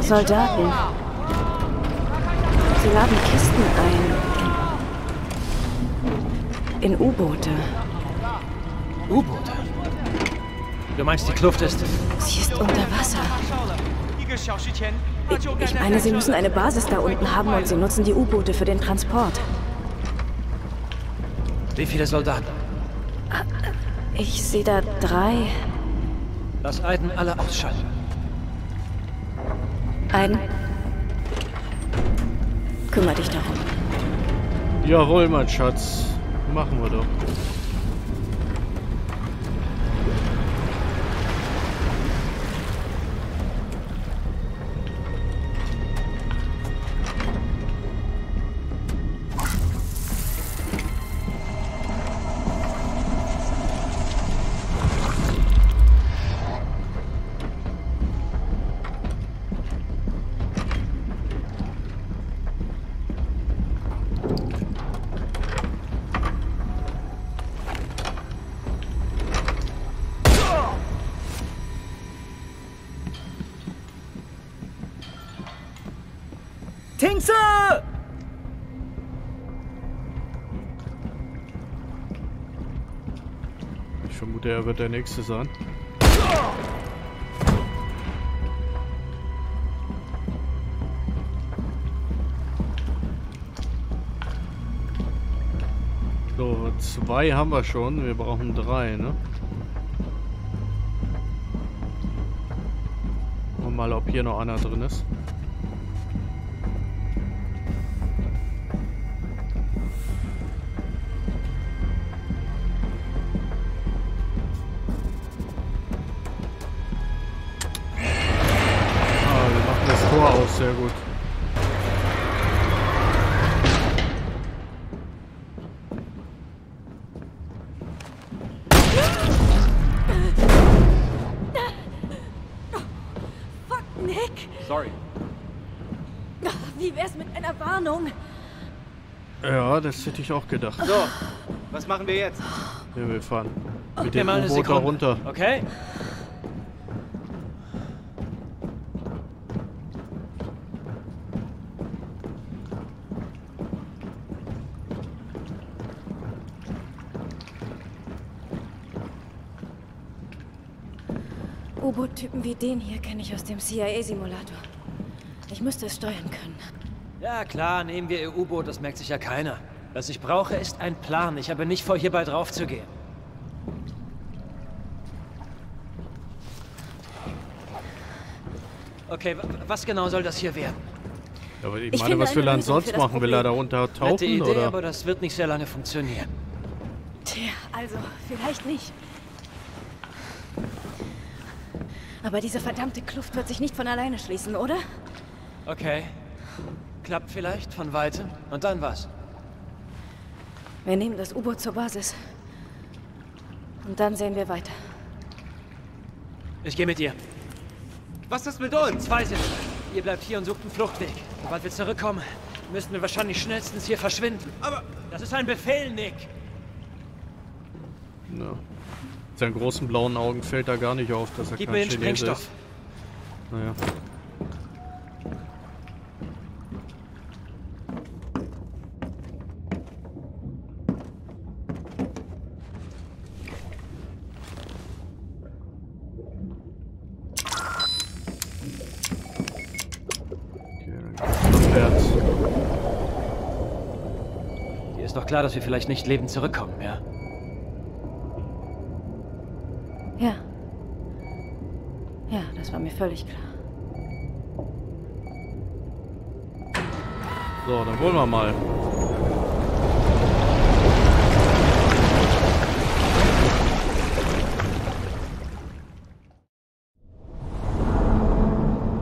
Speaker 6: Soldaten. Sie laden Kisten ein. In U-Boote.
Speaker 5: U-Boote? Du meinst, die Kluft ist...
Speaker 6: Sie ist unter Wasser. Ich meine, sie müssen eine Basis da unten haben und sie nutzen die U-Boote für den Transport.
Speaker 5: Wie viele Soldaten?
Speaker 6: Ich sehe da drei.
Speaker 5: Lass Aiden alle ausschalten.
Speaker 6: Ein. Kümmer dich darum.
Speaker 1: Jawohl, mein Schatz. Machen wir doch. Ich vermute, er wird der Nächste sein. So, zwei haben wir schon. Wir brauchen drei, ne? Mal, ob hier noch einer drin ist. Das hätte ich auch gedacht.
Speaker 14: So, was machen wir jetzt?
Speaker 1: Ja, wir fahren mit dem U-Boot da runter.
Speaker 5: Okay?
Speaker 6: U-Boot-Typen wie den hier kenne ich aus dem CIA-Simulator. Ich müsste es steuern können.
Speaker 5: Ja, klar, nehmen wir ihr U-Boot, das merkt sich ja keiner. Was ich brauche, ist ein Plan. Ich habe nicht vor, hierbei draufzugehen. Okay, wa- was genau soll das hier werden?
Speaker 1: Ja, aber ich
Speaker 6: Ich
Speaker 1: meine, was will
Speaker 6: eine
Speaker 1: er denn sonst machen? Will er da
Speaker 6: Problem.
Speaker 1: runter
Speaker 5: Nette
Speaker 1: tauchen
Speaker 5: Idee,
Speaker 1: oder?
Speaker 5: aber das wird nicht sehr lange funktionieren.
Speaker 6: Tja, also, vielleicht nicht. Aber diese verdammte Kluft wird sich nicht von alleine schließen, oder?
Speaker 5: Okay. Klappt vielleicht von weitem. Und dann was?
Speaker 6: Wir nehmen das U-Boot zur Basis. Und dann sehen wir weiter.
Speaker 5: Ich gehe mit ihr.
Speaker 14: Was ist mit uns?
Speaker 5: Zwei sind wir. Ihr bleibt hier und sucht einen Fluchtweg. Sobald wir zurückkommen, müssten wir wahrscheinlich schnellstens hier verschwinden. Aber das ist ein Befehl, Nick.
Speaker 1: Ja. Mit seinen großen blauen Augen fällt da gar nicht auf, dass er
Speaker 5: Gib
Speaker 1: kein
Speaker 5: mir den
Speaker 1: Chinese
Speaker 5: Sprengstoff.
Speaker 1: ist. Naja. Okay, dann geht's abwärts.
Speaker 5: Dir ist doch klar, dass wir vielleicht nicht lebend zurückkommen, ja?
Speaker 6: Ja. Ja, das war mir völlig klar.
Speaker 1: So, dann wollen wir mal.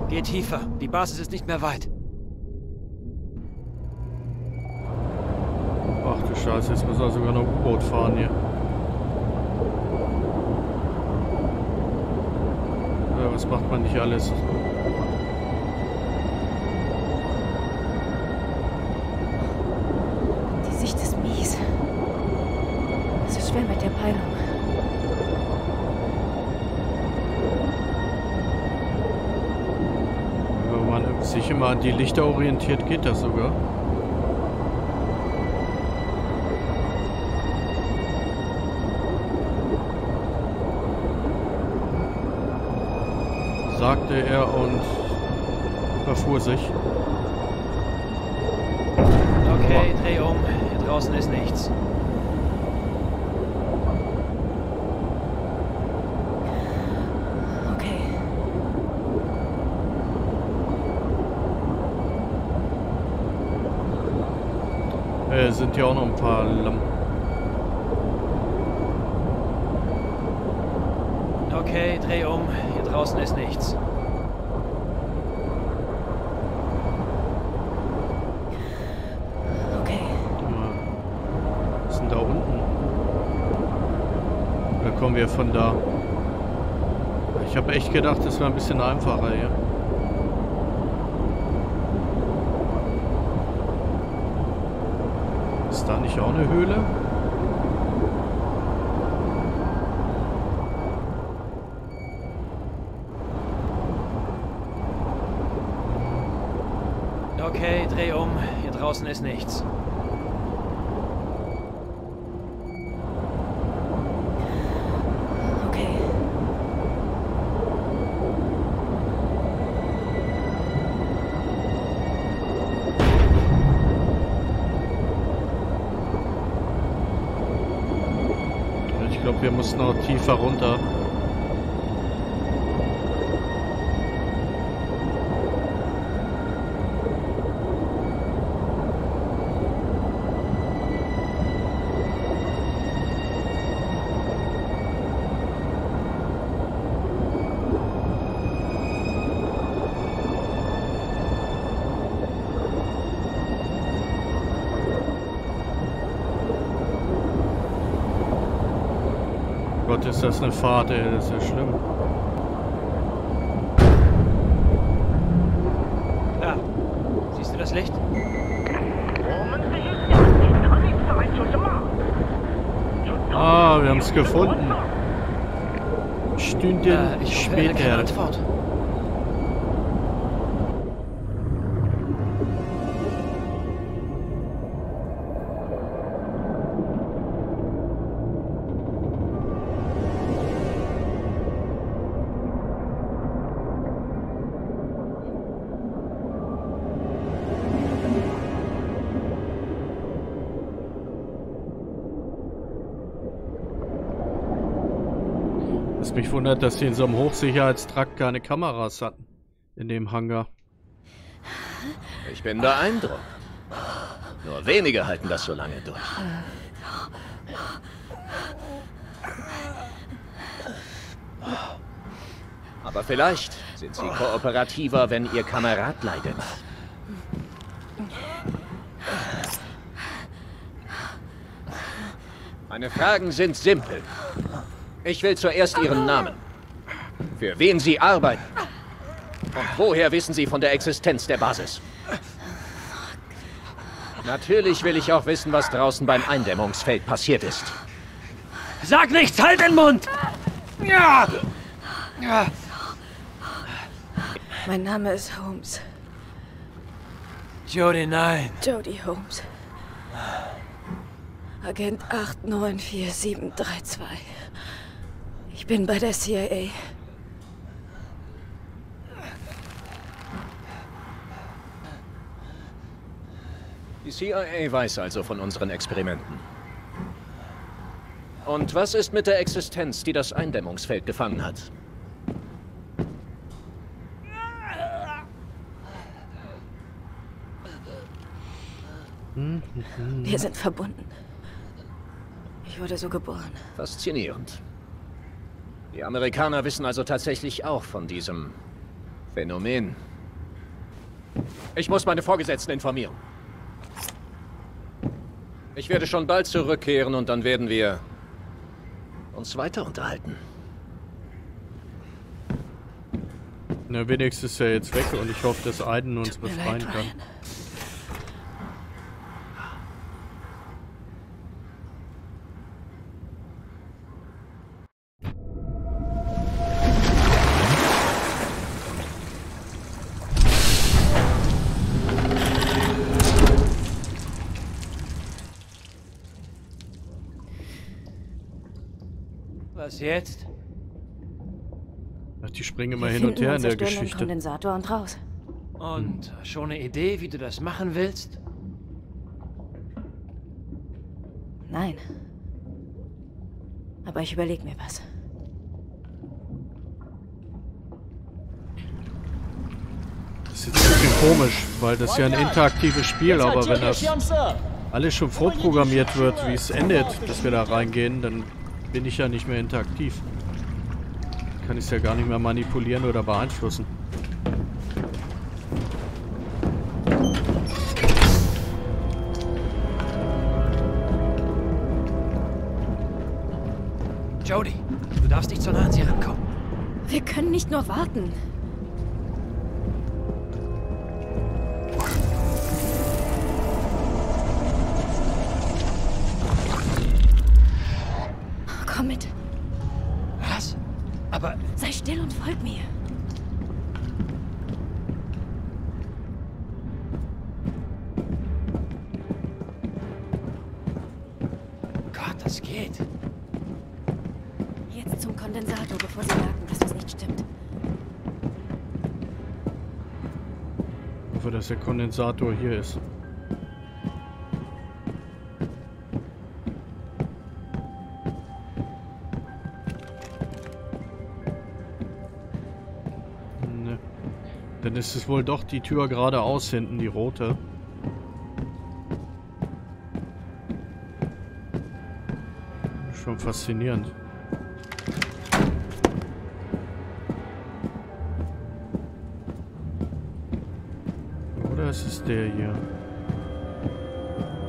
Speaker 5: Geh tiefer. Die Basis ist nicht mehr weit.
Speaker 1: Scheiße, jetzt müssen wir sogar noch U-Boot fahren hier. Ja, was macht man nicht alles?
Speaker 6: Die Sicht ist mies. Es ist schwer mit der Peilung.
Speaker 1: Wenn man sich immer an die Lichter orientiert, geht das sogar. Sagte er und verfuhr sich.
Speaker 5: Okay, dreh um. Hier draußen ist nichts.
Speaker 6: Okay.
Speaker 1: Äh, sind hier auch noch ein paar Lampen.
Speaker 5: Okay, dreh um. Hier draußen ist nichts.
Speaker 6: Okay.
Speaker 1: Was ist denn da unten? Oder kommen wir von da? Ich habe echt gedacht, das wäre ein bisschen einfacher hier. Ist da nicht auch eine Höhle? Wir müssen noch tiefer runter. Ist das eine Fahrt, ey. Das ist ja schlimm.
Speaker 5: Da. Siehst du das Licht?
Speaker 1: Ah, wir haben es gefunden. Was mich wundert, dass sie in so einem Hochsicherheitstrakt keine Kameras hatten. In dem Hangar.
Speaker 19: Ich bin beeindruckt. Nur wenige halten das so lange durch. Aber vielleicht sind sie kooperativer, wenn ihr Kamerad leidet. Meine Fragen sind simpel. Ich will zuerst Ihren Namen. Für wen Sie arbeiten. Und woher wissen Sie von der Existenz der Basis? Natürlich will ich auch wissen, was draußen beim Eindämmungsfeld passiert ist.
Speaker 5: Sag nichts, halt den Mund! Ja! ja.
Speaker 2: Mein Name ist Holmes.
Speaker 5: Jody, nein.
Speaker 2: Jodie Holmes. Agent 894732. Ich bin bei der CIA.
Speaker 19: Die CIA weiß also von unseren Experimenten. Und was ist mit der Existenz, die das Eindämmungsfeld gefangen hat?
Speaker 2: Wir sind verbunden. Ich wurde so geboren.
Speaker 19: Faszinierend. Die Amerikaner wissen also tatsächlich auch von diesem Phänomen. Ich muss meine Vorgesetzten informieren. Ich werde schon bald zurückkehren und dann werden wir uns weiter unterhalten.
Speaker 1: Na, wenigstens ist er jetzt weg und ich hoffe, dass Aiden uns befreien
Speaker 2: leid,
Speaker 1: kann.
Speaker 5: Jetzt?
Speaker 1: Ach, die springen immer
Speaker 2: Wir
Speaker 1: hin und her in der Geschichte.
Speaker 2: Kondensator und raus.
Speaker 5: Und schon eine Idee, wie du das machen willst?
Speaker 2: Nein. Aber ich überlege mir was.
Speaker 1: Das ist jetzt ein bisschen komisch, weil das ist ja ein interaktives Spiel, aber wenn das alles schon vorprogrammiert wird, wie es endet, dass wir da reingehen, dann bin ich ja nicht mehr interaktiv. Kann ich es ja gar nicht mehr manipulieren oder beeinflussen.
Speaker 5: Jody, du darfst nicht so nah an sie rankommen.
Speaker 6: Wir können nicht nur warten. Kondensator
Speaker 1: hier ist. Ne. Dann ist es wohl doch die Tür geradeaus hinten, die rote. Schon faszinierend. Der hier?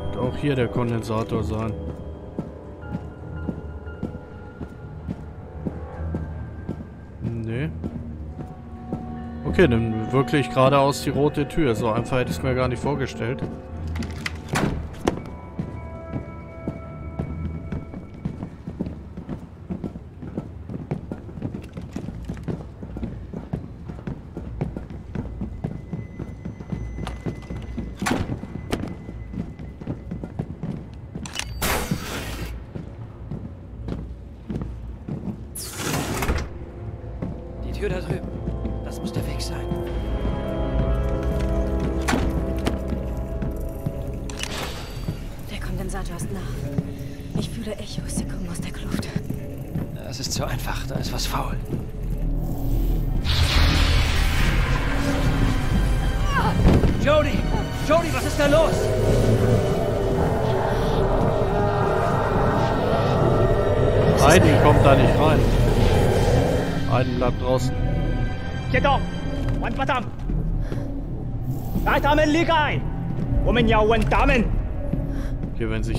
Speaker 1: Wird auch hier der Kondensator sein. Nee. Okay, dann wirklich geradeaus die rote Tür. So einfach hätte ich es mir gar nicht vorgestellt.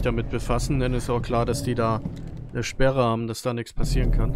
Speaker 1: Damit befassen, dann ist auch klar, dass die da eine Sperre haben, dass da nichts passieren kann.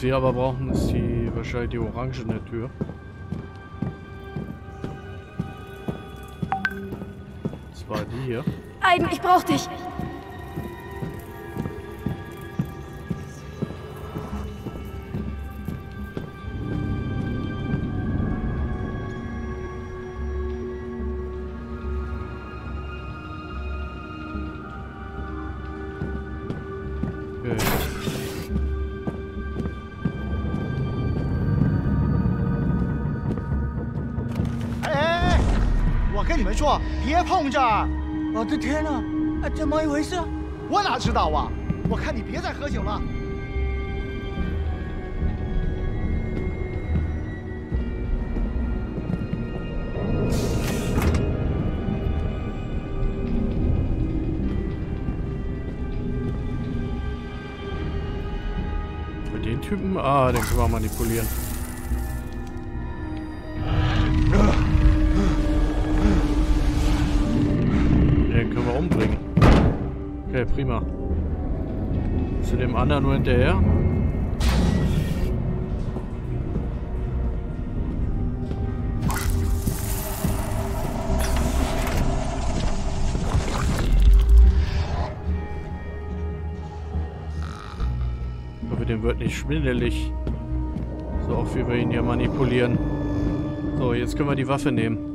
Speaker 1: Was wir aber brauchen, ist die wahrscheinlich die orangene Tür. Das war die hier.
Speaker 6: Aiden, ich brauch dich.
Speaker 13: 碰这儿！我的天哪，啊怎么一回事？我哪知道啊！我看你别再喝酒了。
Speaker 1: Den Typen? Ah, den können wir manipulieren. Prima. Zu dem anderen nur hinterher. dem wird nicht schwindelig. So oft wie wir ihn hier manipulieren. So, jetzt können wir die Waffe nehmen.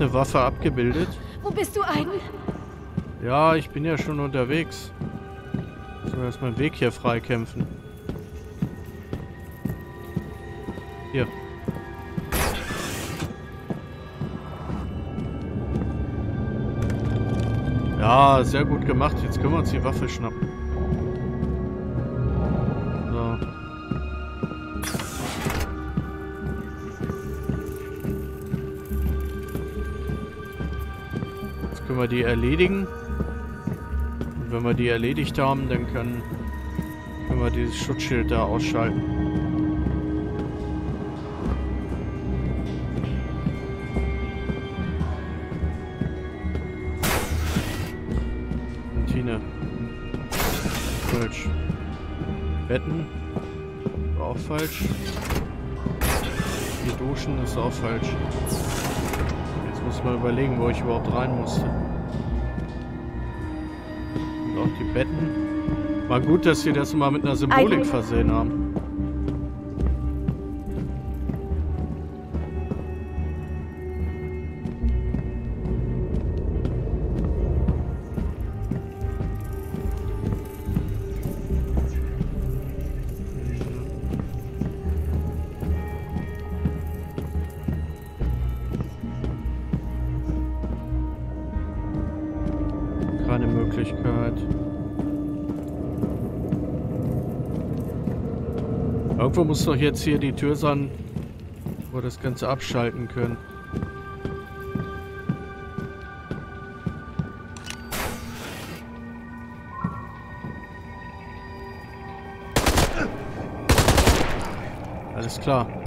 Speaker 1: Eine Waffe abgebildet.
Speaker 6: Wo bist du, Aiden?
Speaker 1: Ja, ich bin ja schon unterwegs. Wir erstmal den Weg hier freikämpfen. Hier. Ja, sehr gut gemacht. Jetzt können wir uns die Waffe schnappen. Wir die erledigen. Und wenn wir die erledigt haben, dann können, können wir dieses Schutzschild da ausschalten. Kantine. Falsch. Betten. War auch falsch. Hier duschen ist auch falsch. Jetzt muss man überlegen, wo ich überhaupt rein musste. Die Betten. War gut, dass sie das mal mit einer Symbolik versehen haben. Irgendwo muss doch jetzt hier die Tür sein, wo wir das Ganze abschalten können. Alles klar.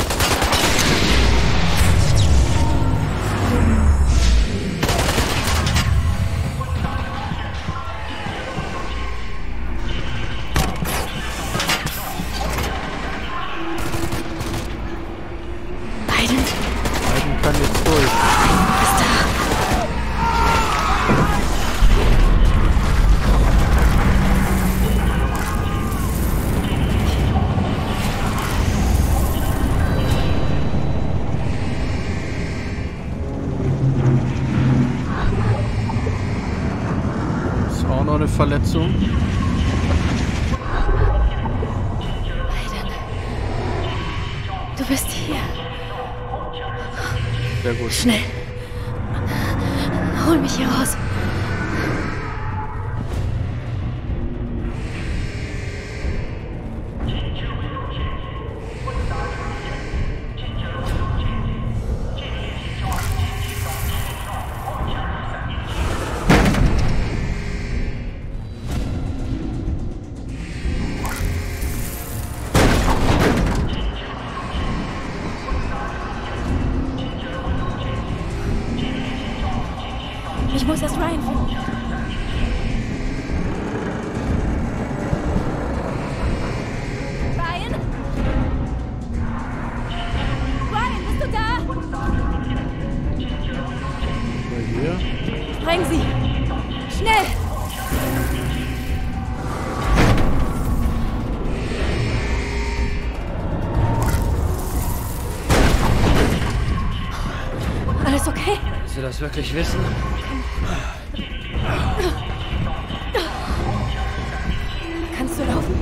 Speaker 5: Das wirklich wissen?
Speaker 6: Kannst du laufen?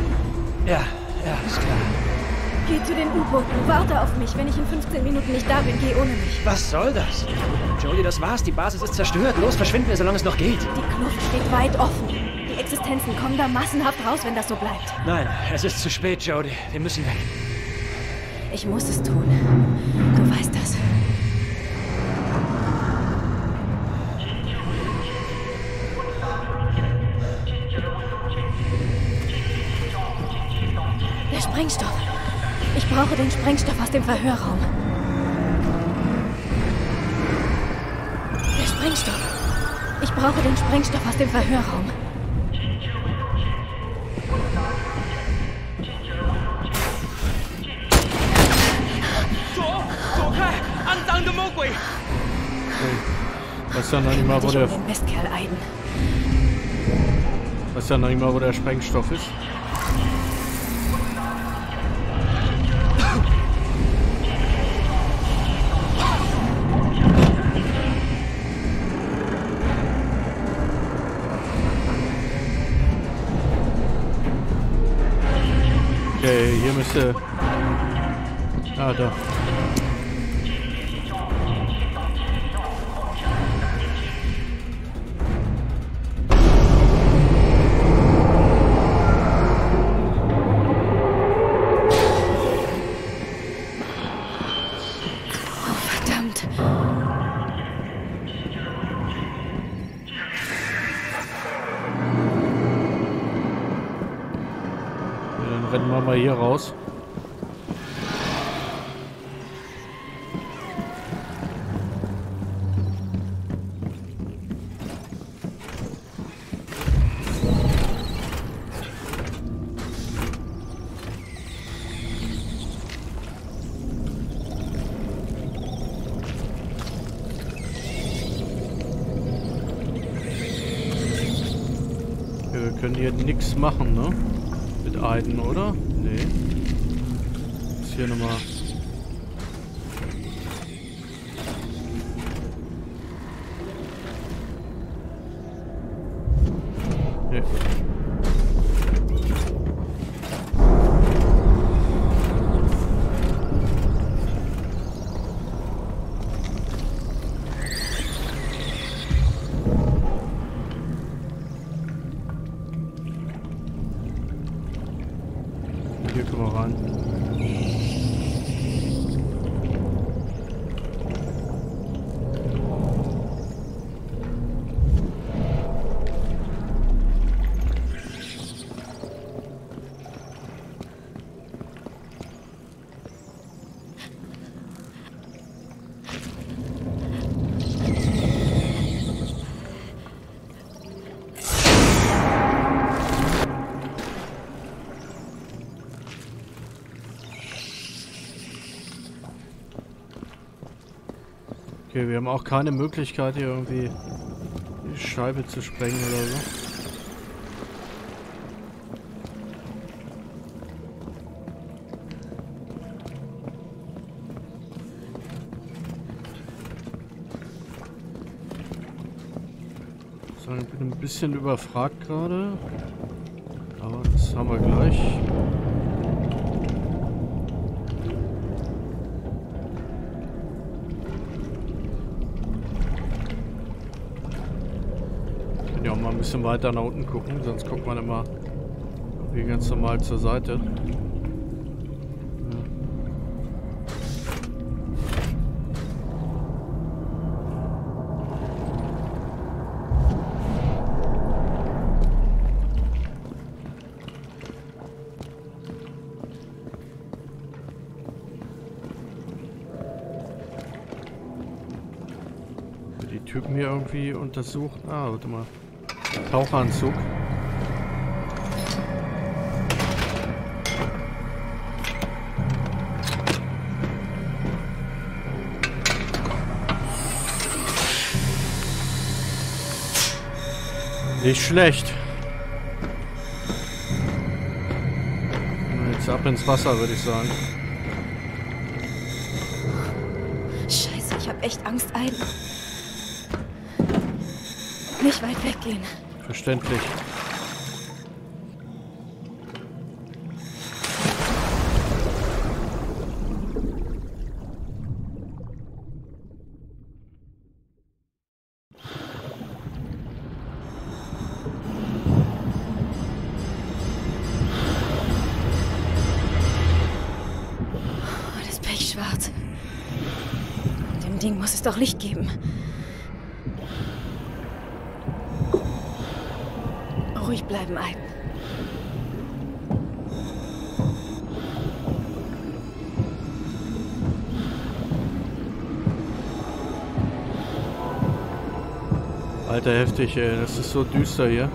Speaker 5: Ja, ja, ist klar.
Speaker 6: Geh zu den U-Booten. Warte auf mich. Wenn ich in 15 Minuten nicht da bin, geh ohne mich.
Speaker 5: Was soll das? Jodie, das war's. Die Basis ist zerstört. Los, verschwinden wir, solange es noch geht.
Speaker 6: Die Kluft steht weit offen. Die Existenzen kommen da massenhaft raus, wenn das so bleibt.
Speaker 5: Nein, es ist zu spät, Jodie. Wir müssen weg.
Speaker 6: Ich muss es tun. Du weißt das. Sprengstoff aus dem Verhörraum. Der Sprengstoff. Ich brauche den Sprengstoff aus dem Verhörraum.
Speaker 22: Was
Speaker 1: ist denn noch immer, wo der...
Speaker 6: Westkerl Eiden. Was
Speaker 1: ist denn noch immer, wo der Sprengstoff ist? Okay, hier müsste... Ah, da. Rennen wir mal hier raus. Aiden, oder? Nee. Ist hier nochmal. Wir haben auch keine Möglichkeit hier irgendwie die Scheibe zu sprengen oder so. So, ich bin ein bisschen überfragt gerade. Aber das haben wir gleich. Können ja auch mal ein bisschen weiter nach unten gucken, sonst guckt man immer wie ganz normal zur Seite. Die Typen hier irgendwie untersucht. Ah, warte mal. Taucheranzug. Nicht schlecht. Jetzt ab ins Wasser, würde ich sagen.
Speaker 6: Scheiße, ich hab echt Angst, Aiden. Nicht weit weggehen.
Speaker 1: Verständlich.
Speaker 6: Oh, ist pechschwarz. Dem Ding muss es doch Licht geben.
Speaker 1: Heftig, ey. Das ist so düster hier.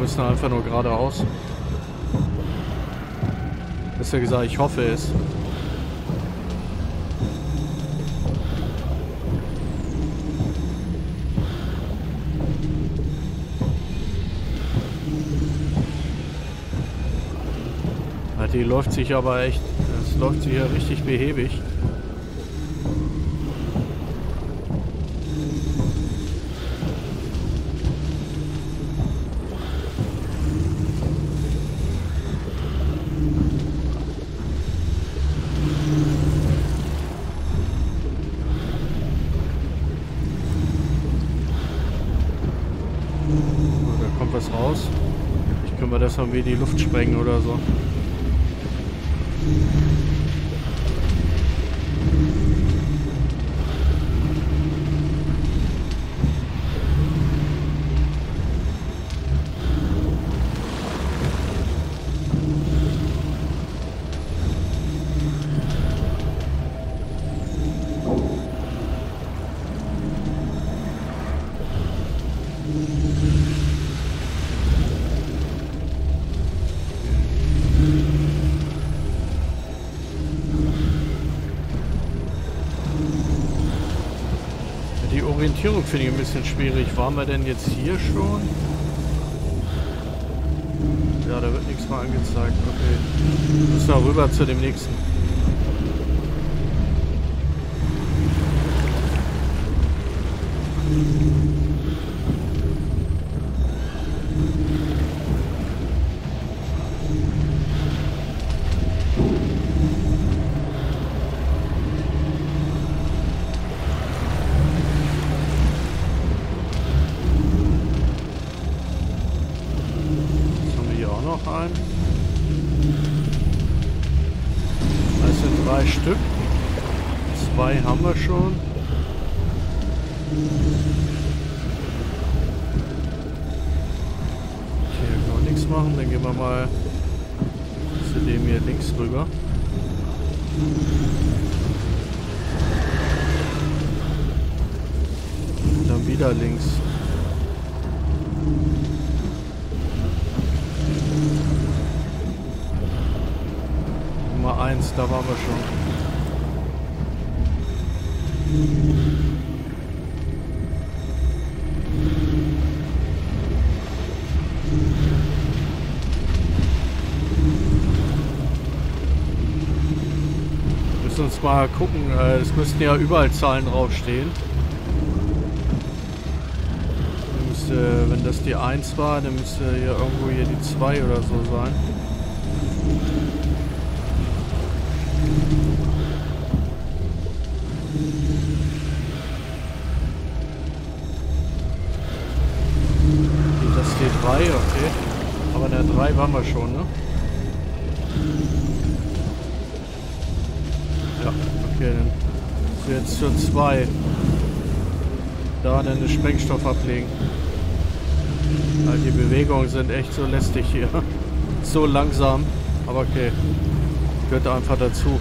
Speaker 1: müssen einfach nur geradeaus. Besser gesagt, ich hoffe es. Läuft sich aber echt, es läuft sich ja richtig behäbig. Da kommt was raus. Ich können wir das mal wie die Luft sprengen oder so. Thank you. Finde ich ein bisschen schwierig. Waren wir denn jetzt hier schon? Ja, da wird nichts mehr angezeigt. Okay. Müssen wir rüber zu dem nächsten. 1, da waren wir schon. Müssen uns mal gucken, äh, es müssten ja überall Zahlen draufstehen. Wenn das die 1 war, dann müsste ja irgendwo hier die 2 oder so sein. Da den Sprengstoff ablegen. Halt, die Bewegungen sind echt so lästig hier. So langsam. Aber okay. Gehört einfach dazu.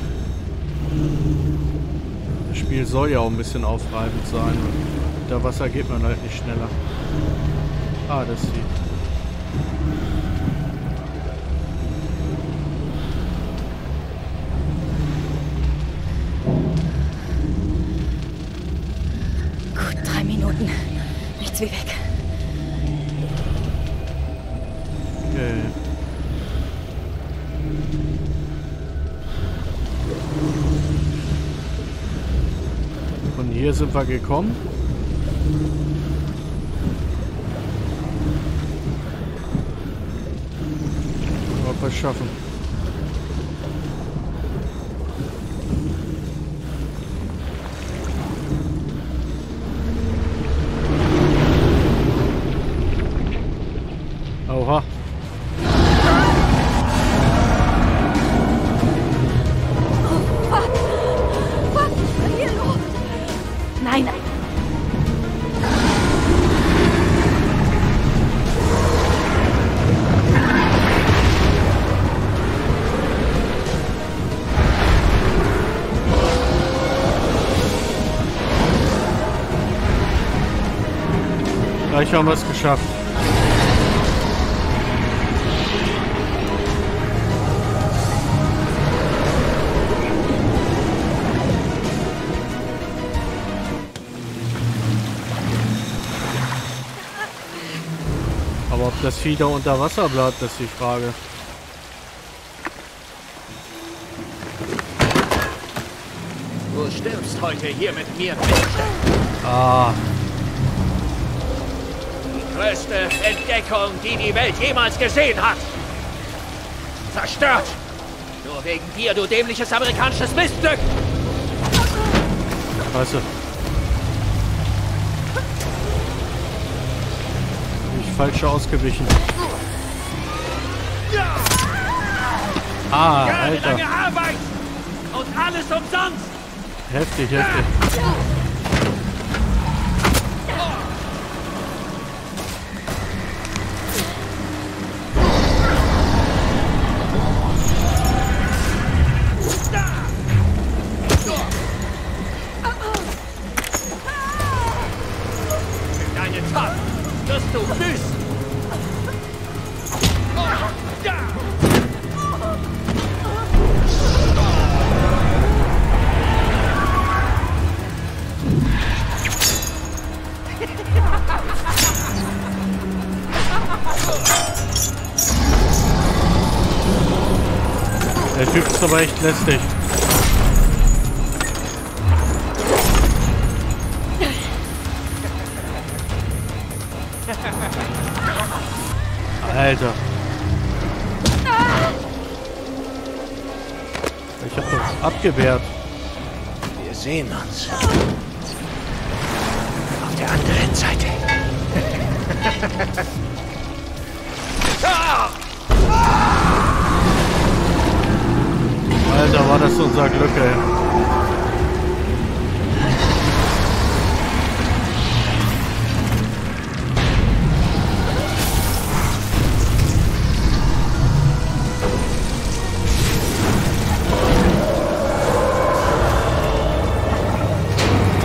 Speaker 1: Das Spiel soll ja auch ein bisschen aufreibend sein. Und unter Wasser geht man halt nicht schneller. Ah, das ist
Speaker 6: wie weg.
Speaker 1: Okay. Von hier sind wir gekommen. Gleich haben wir es geschafft. Aber ob das Vieh da unter Wasser bleibt, ist die Frage.
Speaker 19: Du stirbst heute hier mit mir,
Speaker 1: Ah
Speaker 19: größte Entdeckung, die die Welt jemals gesehen hat. Zerstört. Nur wegen dir, du dämliches amerikanisches Miststück.
Speaker 1: Scheiße. Bin ich falsch ausgewichen. Ah, Alter.
Speaker 19: Arbeit. Und alles umsonst.
Speaker 1: Heftig, heftig. Aber echt lästig. Alter. Ich hab doch abgewehrt.
Speaker 4: Wir sehen uns. Auf der anderen Seite.
Speaker 1: Alter, war das unser Glück, ey.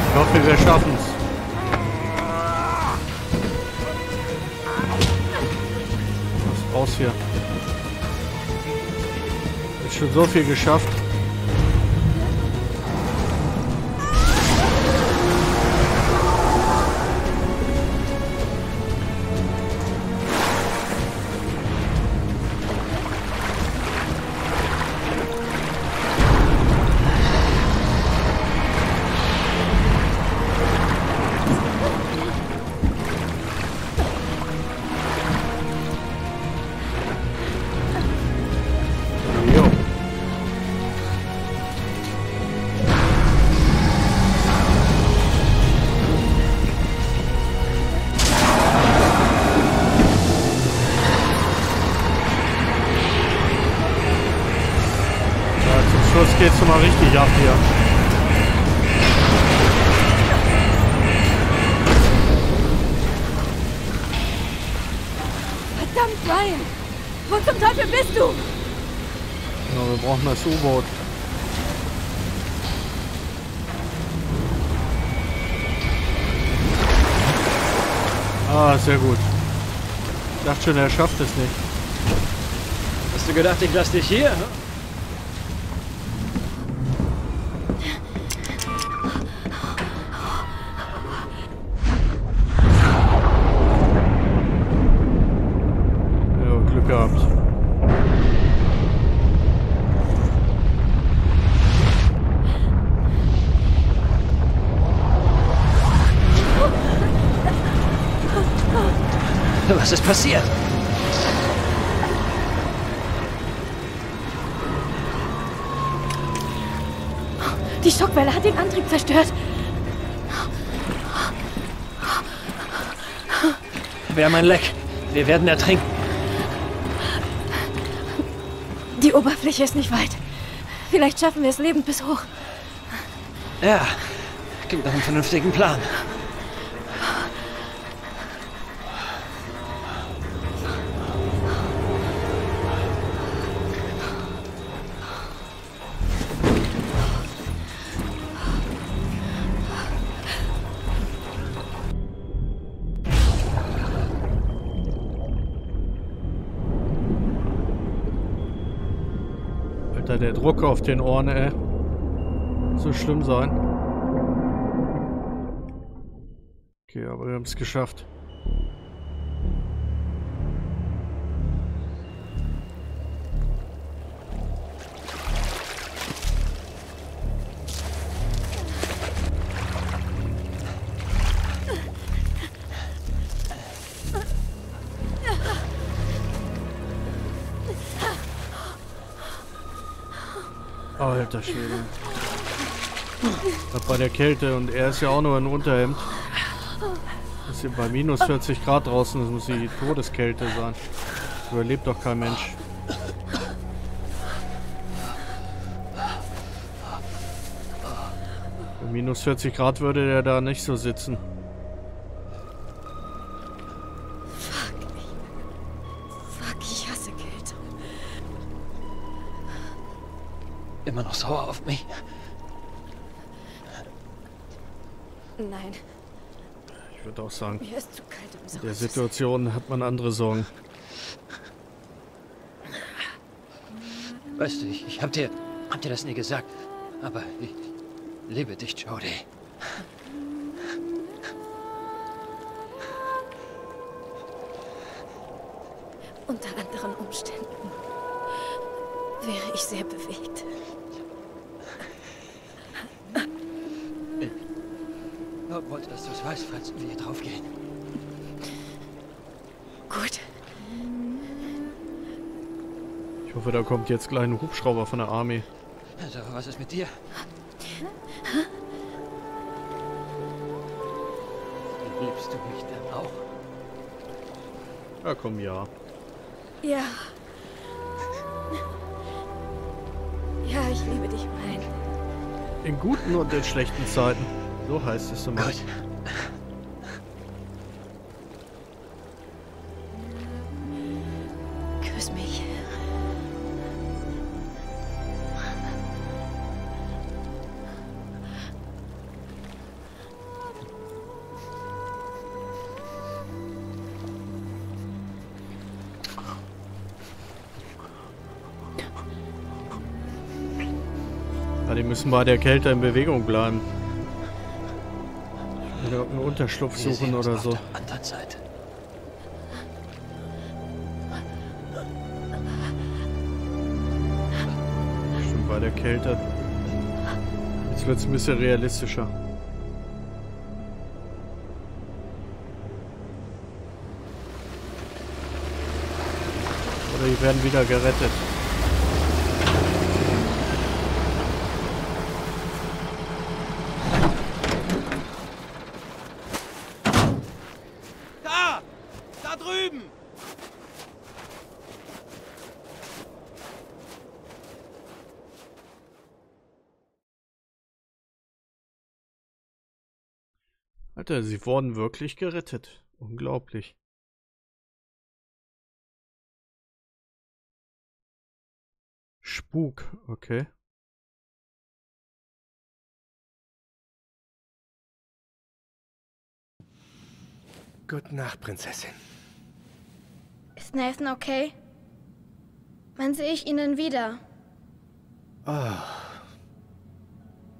Speaker 1: Ich hoffe, wir schaffen's. Was raus hier? Schon so viel geschafft. U-Boot. Ah, sehr gut. Ich dachte schon, er schafft es nicht.
Speaker 5: Hast du gedacht, ich lass dich hier? hm? Was ist passiert?
Speaker 6: Die Schockwelle hat den Antrieb zerstört.
Speaker 5: Wir haben ein Leck. Wir werden ertrinken.
Speaker 6: Die Oberfläche ist nicht weit. Vielleicht schaffen wir es lebend bis hoch.
Speaker 5: Ja, klingt nach einem vernünftigen Plan.
Speaker 1: Alter, der Druck auf den Ohren, ey. So schlimm sein. Okay, aber wir haben es geschafft. Alter Schwede. Das bei der Kälte und er ist ja auch nur ein Unterhemd. Das ist hier bei minus 40 Grad draußen, das muss die Todeskälte sein. Überlebt doch kein Mensch. Bei minus 40 Grad würde der da nicht so sitzen.
Speaker 5: Immer noch sauer auf mich?
Speaker 6: Nein,
Speaker 1: Ich würde auch sagen,
Speaker 6: mir ist zu kalt, um
Speaker 1: in der. Situation hat man andere Sorgen.
Speaker 5: Weißt du, ich, ich hab dir, hab dir das nie gesagt, aber ich liebe dich, Jody.
Speaker 6: Unter anderen Umständen wäre ich sehr bewegt.
Speaker 5: Ich wollte, dass du es weißt, falls wir hier draufgehen.
Speaker 6: Gut.
Speaker 1: Ich hoffe, da kommt jetzt gleich ein Hubschrauber von der Armee.
Speaker 5: Also, was ist mit dir? Liebst du mich denn auch?
Speaker 1: Ja, komm, ja.
Speaker 6: Ja. Ja, ich liebe dich, Brian.
Speaker 1: In guten und in schlechten Zeiten. So heißt es immer.
Speaker 6: Küss mich.
Speaker 1: Ja, die müssen bei der Kälte in Bewegung bleiben. Oder einen Unterschlupf suchen oder
Speaker 5: auf
Speaker 1: so.
Speaker 5: der anderen Seite.
Speaker 1: Schon bei der Kälte. Jetzt wird es ein bisschen realistischer. Oder die werden wieder gerettet.
Speaker 22: Da! Da drüben!
Speaker 1: Alter, sie wurden wirklich gerettet. Unglaublich. Spuk, okay.
Speaker 4: Gute Nacht, Prinzessin.
Speaker 2: Ist Nathan okay? Wann sehe ich ihn denn wieder?
Speaker 4: Oh.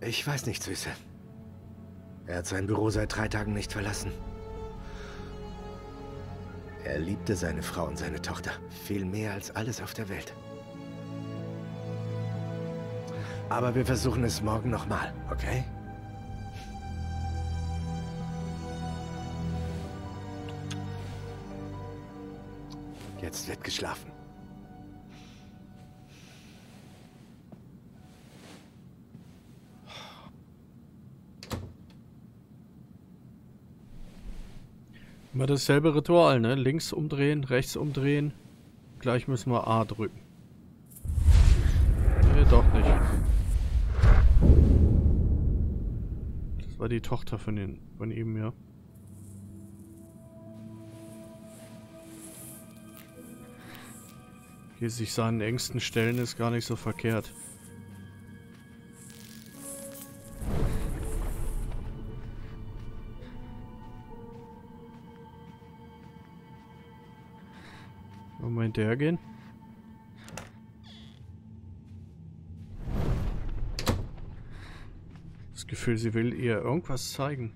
Speaker 4: Ich weiß nicht, Süße. Er hat sein Büro seit drei Tagen nicht verlassen. Er liebte seine Frau und seine Tochter. Viel mehr als alles auf der Welt. Aber wir versuchen es morgen nochmal, okay? Jetzt wird geschlafen.
Speaker 1: Immer dasselbe Ritual, ne? Links umdrehen, rechts umdrehen. Gleich müssen wir A drücken. Nee, doch nicht. Das war die Tochter von, den, von ihm, ja. Hier sich seinen Ängsten stellen ist gar nicht so verkehrt. Hinterhergehen? Das Gefühl, sie will ihr irgendwas zeigen.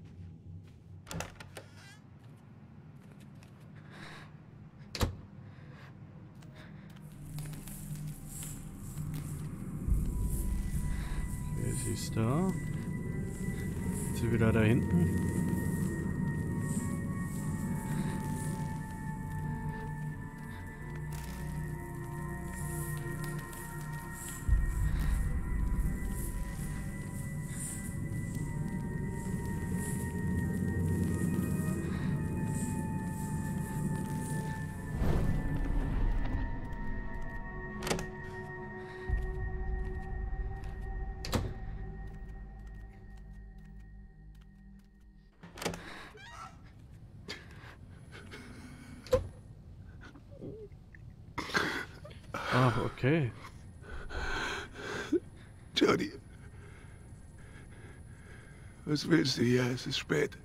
Speaker 1: Sie ist da. Ist sie wieder da hinten?
Speaker 3: Was willst du hier? Es ist spät.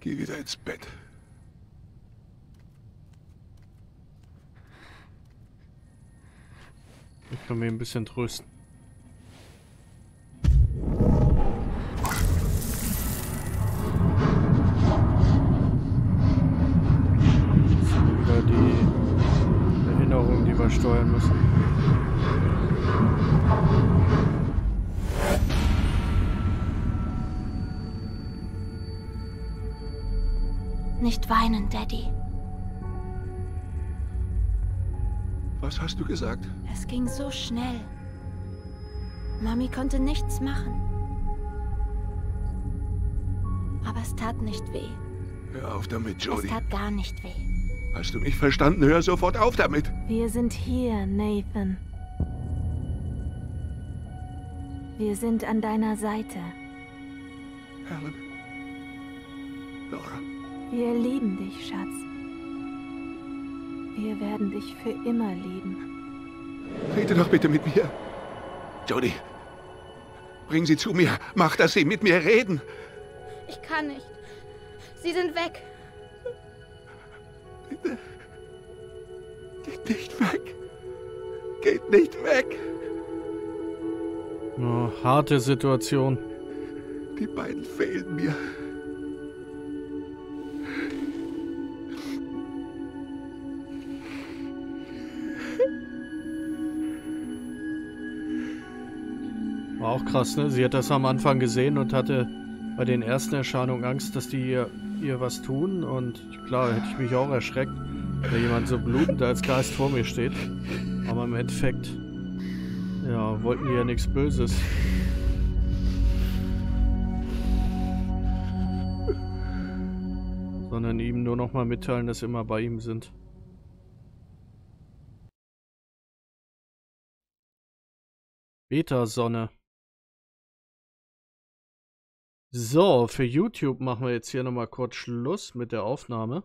Speaker 3: Geh wieder ins Bett.
Speaker 1: Ich kann mir ein bisschen trösten.
Speaker 10: Ging so schnell. Mami konnte nichts machen. Aber es tat nicht weh.
Speaker 3: Hör auf damit, Jody.
Speaker 10: Es tat gar nicht weh.
Speaker 3: Hast du mich verstanden? Hör sofort auf damit.
Speaker 23: Wir sind hier, Nathan. Wir sind an deiner Seite.
Speaker 3: Helen. Laura.
Speaker 23: Wir lieben dich, Schatz. Wir werden dich für immer lieben.
Speaker 3: Rede doch bitte mit mir. Jody. Bring sie zu mir. Mach, dass sie mit mir reden.
Speaker 10: Ich kann nicht. Sie sind weg.
Speaker 3: Bitte. Geht nicht weg. Geht nicht weg.
Speaker 1: Oh, harte Situation.
Speaker 3: Die beiden fehlen mir.
Speaker 1: Auch krass, ne? Sie hat das am Anfang gesehen und hatte bei den ersten Erscheinungen Angst, dass die ihr, ihr was tun. Und klar, hätte ich mich auch erschreckt, wenn jemand so blutend als Geist vor mir steht. Aber im Endeffekt, ja, wollten die ja nichts Böses. Sondern ihm nur nochmal mitteilen, dass sie immer bei ihm sind. Beta-Sonne. So, für YouTube machen wir jetzt hier nochmal kurz Schluss mit der Aufnahme.